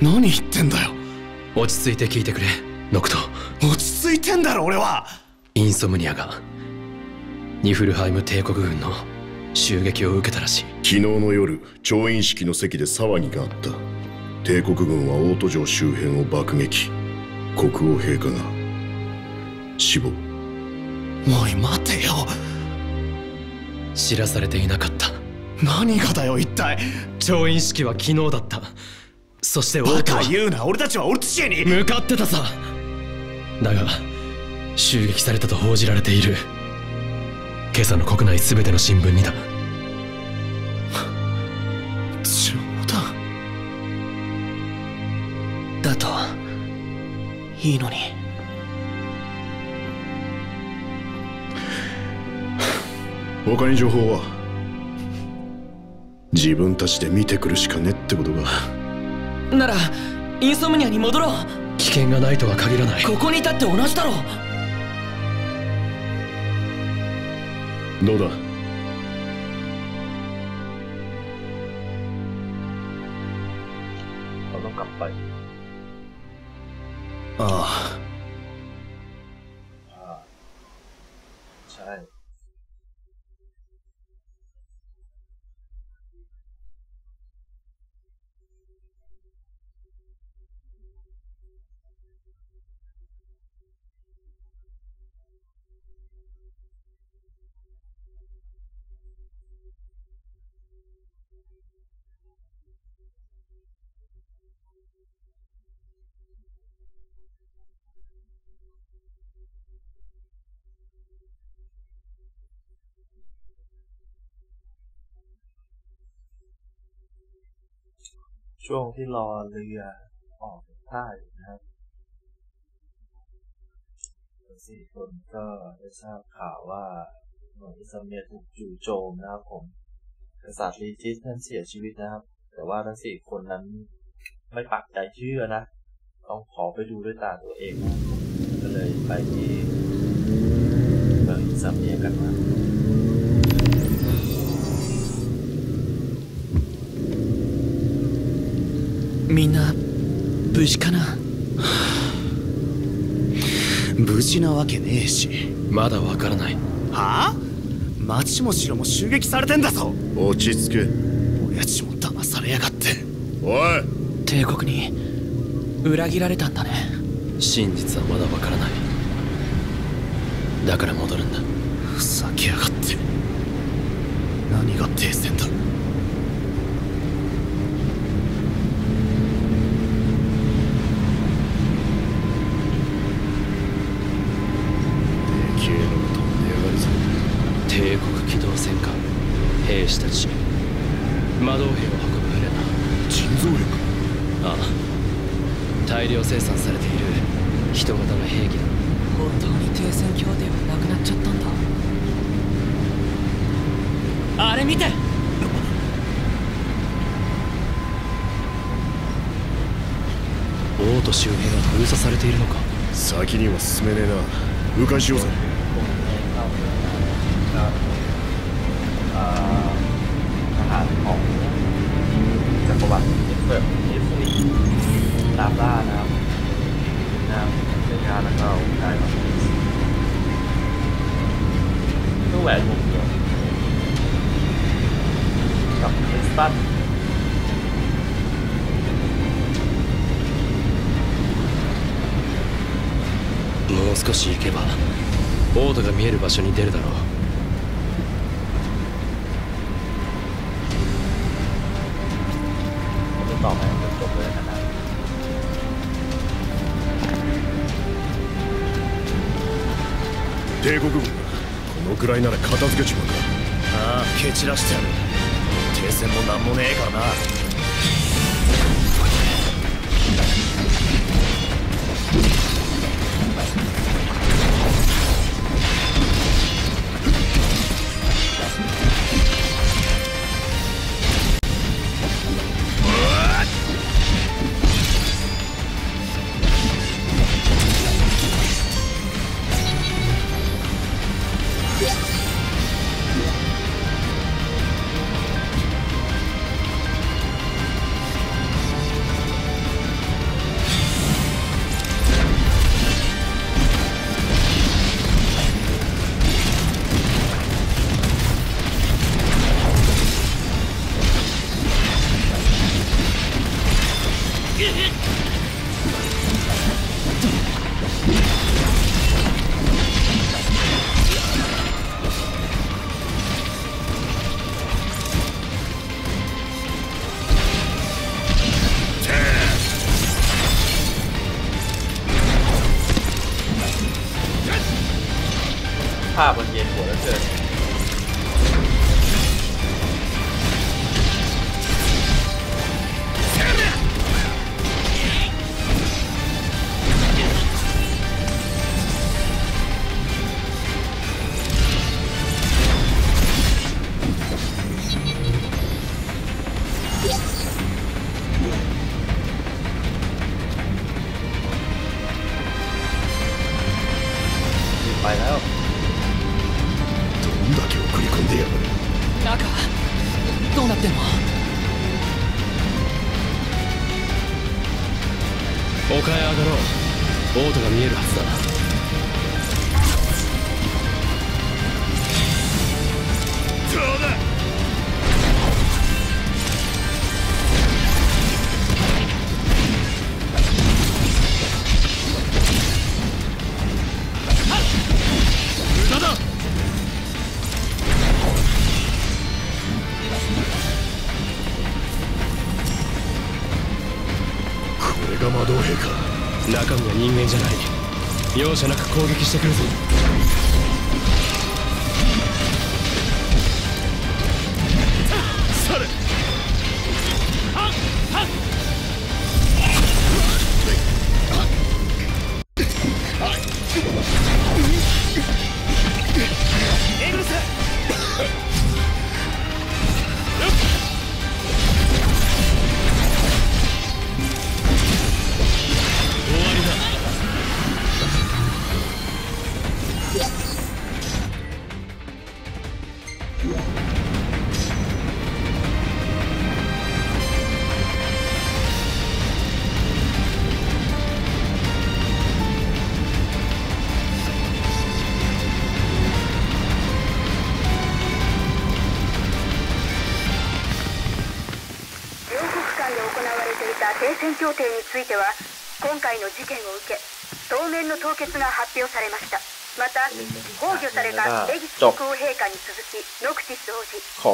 何言ってんだよ。落ち着いて聞いてくれ。ノクト。落ち着いてんだろ俺は。インソムニアがニフルハイム帝国軍の襲撃を受けたらしい。昨日の夜調印式の席で騒ぎがあった。帝国軍はオート城周辺を爆撃。国王陛下が。死亡。おい待てよ。知らされていなかった。何がだよ一体。調印式は昨日だった。そしてオバカ言うな。俺たちはオルティシエに。向かってたさ。だが襲撃されたと報じられている今朝の国内全ての新聞にだ。冗談。だといいのに。他に情報は？自分たちで見てくるしかねってことかならインソムニアに戻ろう。危険がないとは限らない。ここにいたって同じだろどうだ？ああ。 ช่วงที่รอเรือออกจากท่าอยู่นะครับสี่คนก็ได้ทราบข่าวว่าหน่วยอิสเมียถูกจู่โจมนะครับผม กษัตริย์ลีจิสนั้นเสียชีวิตนะครับ แต่ว่าทั้งสี่คนนั้นไม่ปักใจเชื่อนะ ต้องขอไปดูด้วยตาตัวเอง ก็เลยไปที่เมืองอิสเมียกันมา みんな無事かな？無事なわけねえし。まだわからない。はあ？町も城も襲撃されてんだぞ。落ち着け。親父も騙されやがって。おい。帝国に裏切られたんだね。真実はまだわからない。だから戻るんだ。ふざけやがって。何が停戦だでけえのが飛んでやがるぞ帝国機動戦艦兵士たち魔導兵を運ぶ船だ人造兵ああ大量生産されている人型の兵器だ本当に停戦協定はなくなっちゃったんだあれ見て。王都周辺は封鎖されているのか。先には進めねえな。迂回しようぜし行けば王都が見える場所に出るだろうจะต่อไปจนจบเลยนะครับ 帝国軍がこのくらいなら片付けちまうかああ蹴散らしてやる停戦もなんもねえからな く攻撃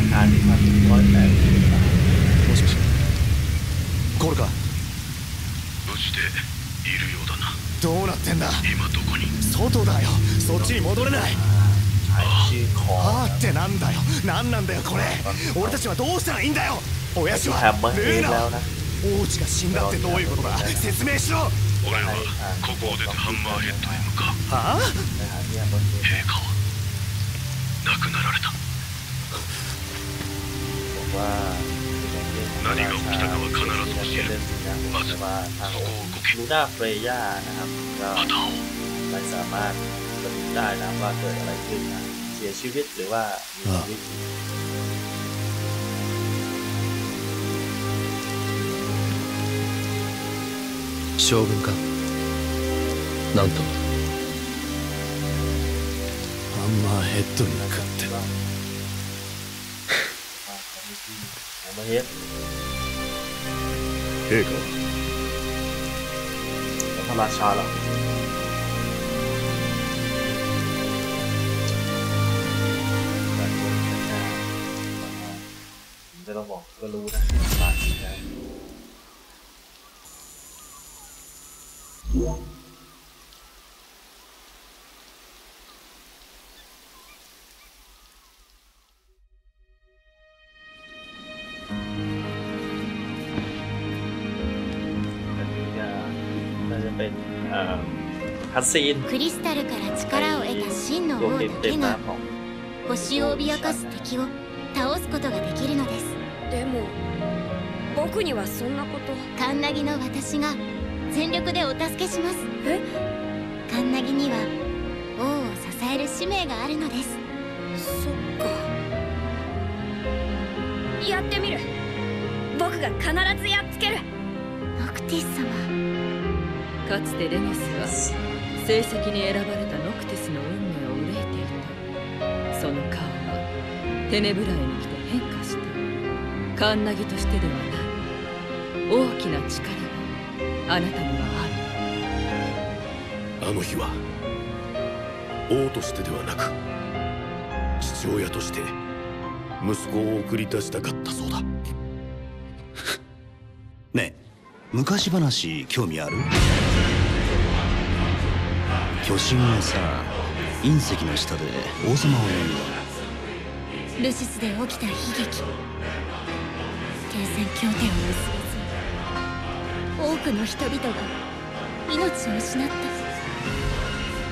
ในราคาที่พันร้อยแปดสิบบาท もしもしコールか無事でいるようだなどうなってんだ今どこに外だよそっちに戻れないあーってなんだよなんなんだよこれ俺たちはどうしたらいいんだよ親父はルーナは王子が死んだってどういうことだ説明しろ俺はここを出てハンマーヘッドへ向かうはあ陛下は亡くなられたบอกว่า 何が起きたかは必ず教えるまず มาทางลูน่าเฟรย่านะครับก็ไม่สามารถสรุปได้นะว่าเกิดอะไรขึ้นนะเสียชีวิตหรือว่ามีชีวิตอยู่ 将軍かなんとハンマーヘッドに向かって มาเฮ็ดเท่ก็พระราชาหรอไม่ต้องบอกก็รู้นะบ้านนี้ クリスタルから力を得た真の王だけが星を脅かす敵を倒すことができるのです。でも僕にはそんなこと。カンナギの私が全力でお助けします。え？カンナギには王を支える使命があるのです。そっか。やってみる。僕が必ずやっつける。オクティス様。かつてレネスは成績に選ばれたノクティスの運命を憂えていたその顔はテネブライに来て変化したカンナギとしてではない大きな力があなたにはあるあの日は王としてではなく父親として息子を送り出したかったそうだ。ねえ昔話興味ある？巨神がさ隕石の下で王様を呼んだルシスで起きた悲劇。停戦協定を結べず多くの人々が命を失っ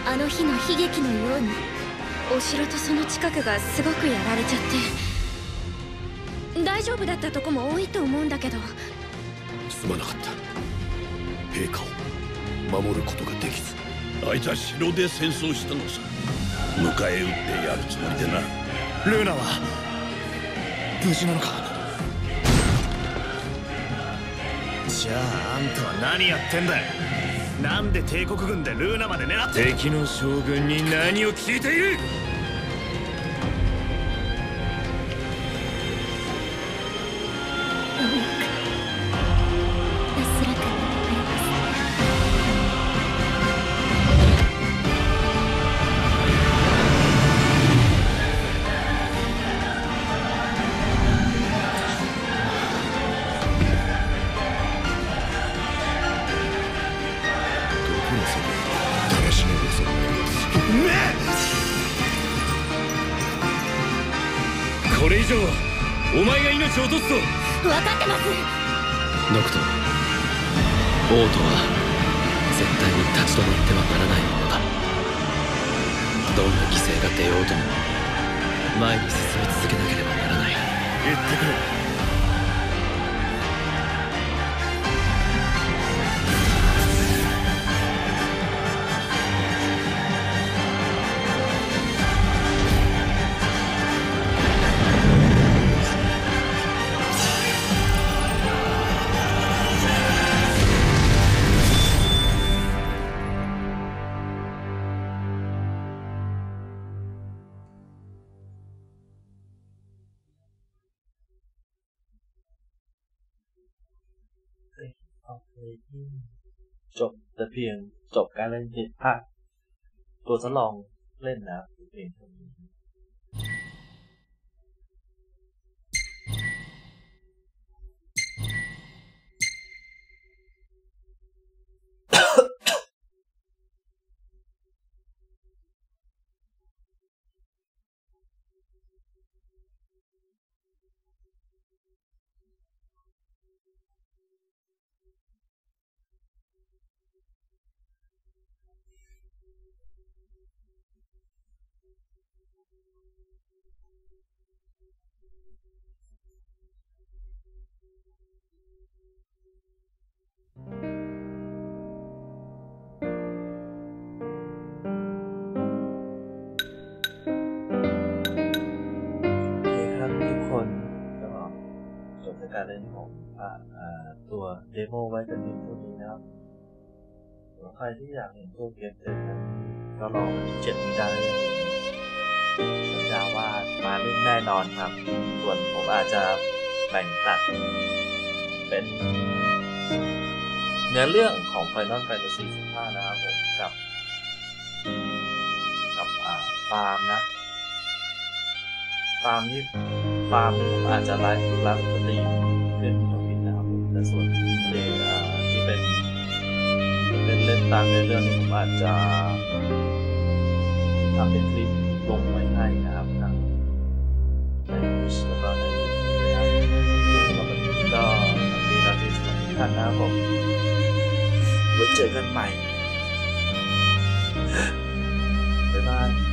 た。あの日の悲劇のように。お城とその近くがすごくやられちゃって。大丈夫だったとこも多いと思うんだけど。すまなかった。陛下を守ることができず。あいつは城で戦争したのさ。迎え撃ってやるつもりでな。ルーナは無事なのか？じゃああんたは何やってんだよ？なんで帝国軍でルーナまで狙って敵の将軍に何を聞いている？これ以上はお前が命を落とすぞ。分かってます。ノクト王とは絶対に立ち止まってはならないものだ。どんな犠牲が出ようとも前に進み続けなければならない。言ってくれ เพียงจบการเล่นภาคตัวทดลองเล่นนะเพลง การเล่นของตัวเดโมไว้แต่เพียงเท่านี้นะครับส่วนใครที่อยากเห็นตัวเกมเต็มนั้น ก็รอวันที่เจ็ดนี้ได้เลยสัญญาว่ามาเล่นแน่นอนครับ ส่วนผมอาจจะแบ่งตัด เป็นเนื้อเรื่องของ Final Fantasy 15 นะครับผมกับกับอ่าฟาร์มนะฟาร์มนี่ฟาร์มนี่ผมอาจจะไลฟ์ไลฟ์สตรีมขึ้นทวิตนะครับผมแต่ส่วนเรื่องที่เป็นเป็นเล่นตามในเรื่องนี้ผมอาจจะ ทำเป็นคลิปลงไว้ให้นะครับทั้งในวิชแล้วก็ในยูทูบนะครับสำหรับวันนี้ก็มีราตรีสวัสดิ์ทุกท่านนะครับผมไว้เจอกันใหม่บ๊ายบาย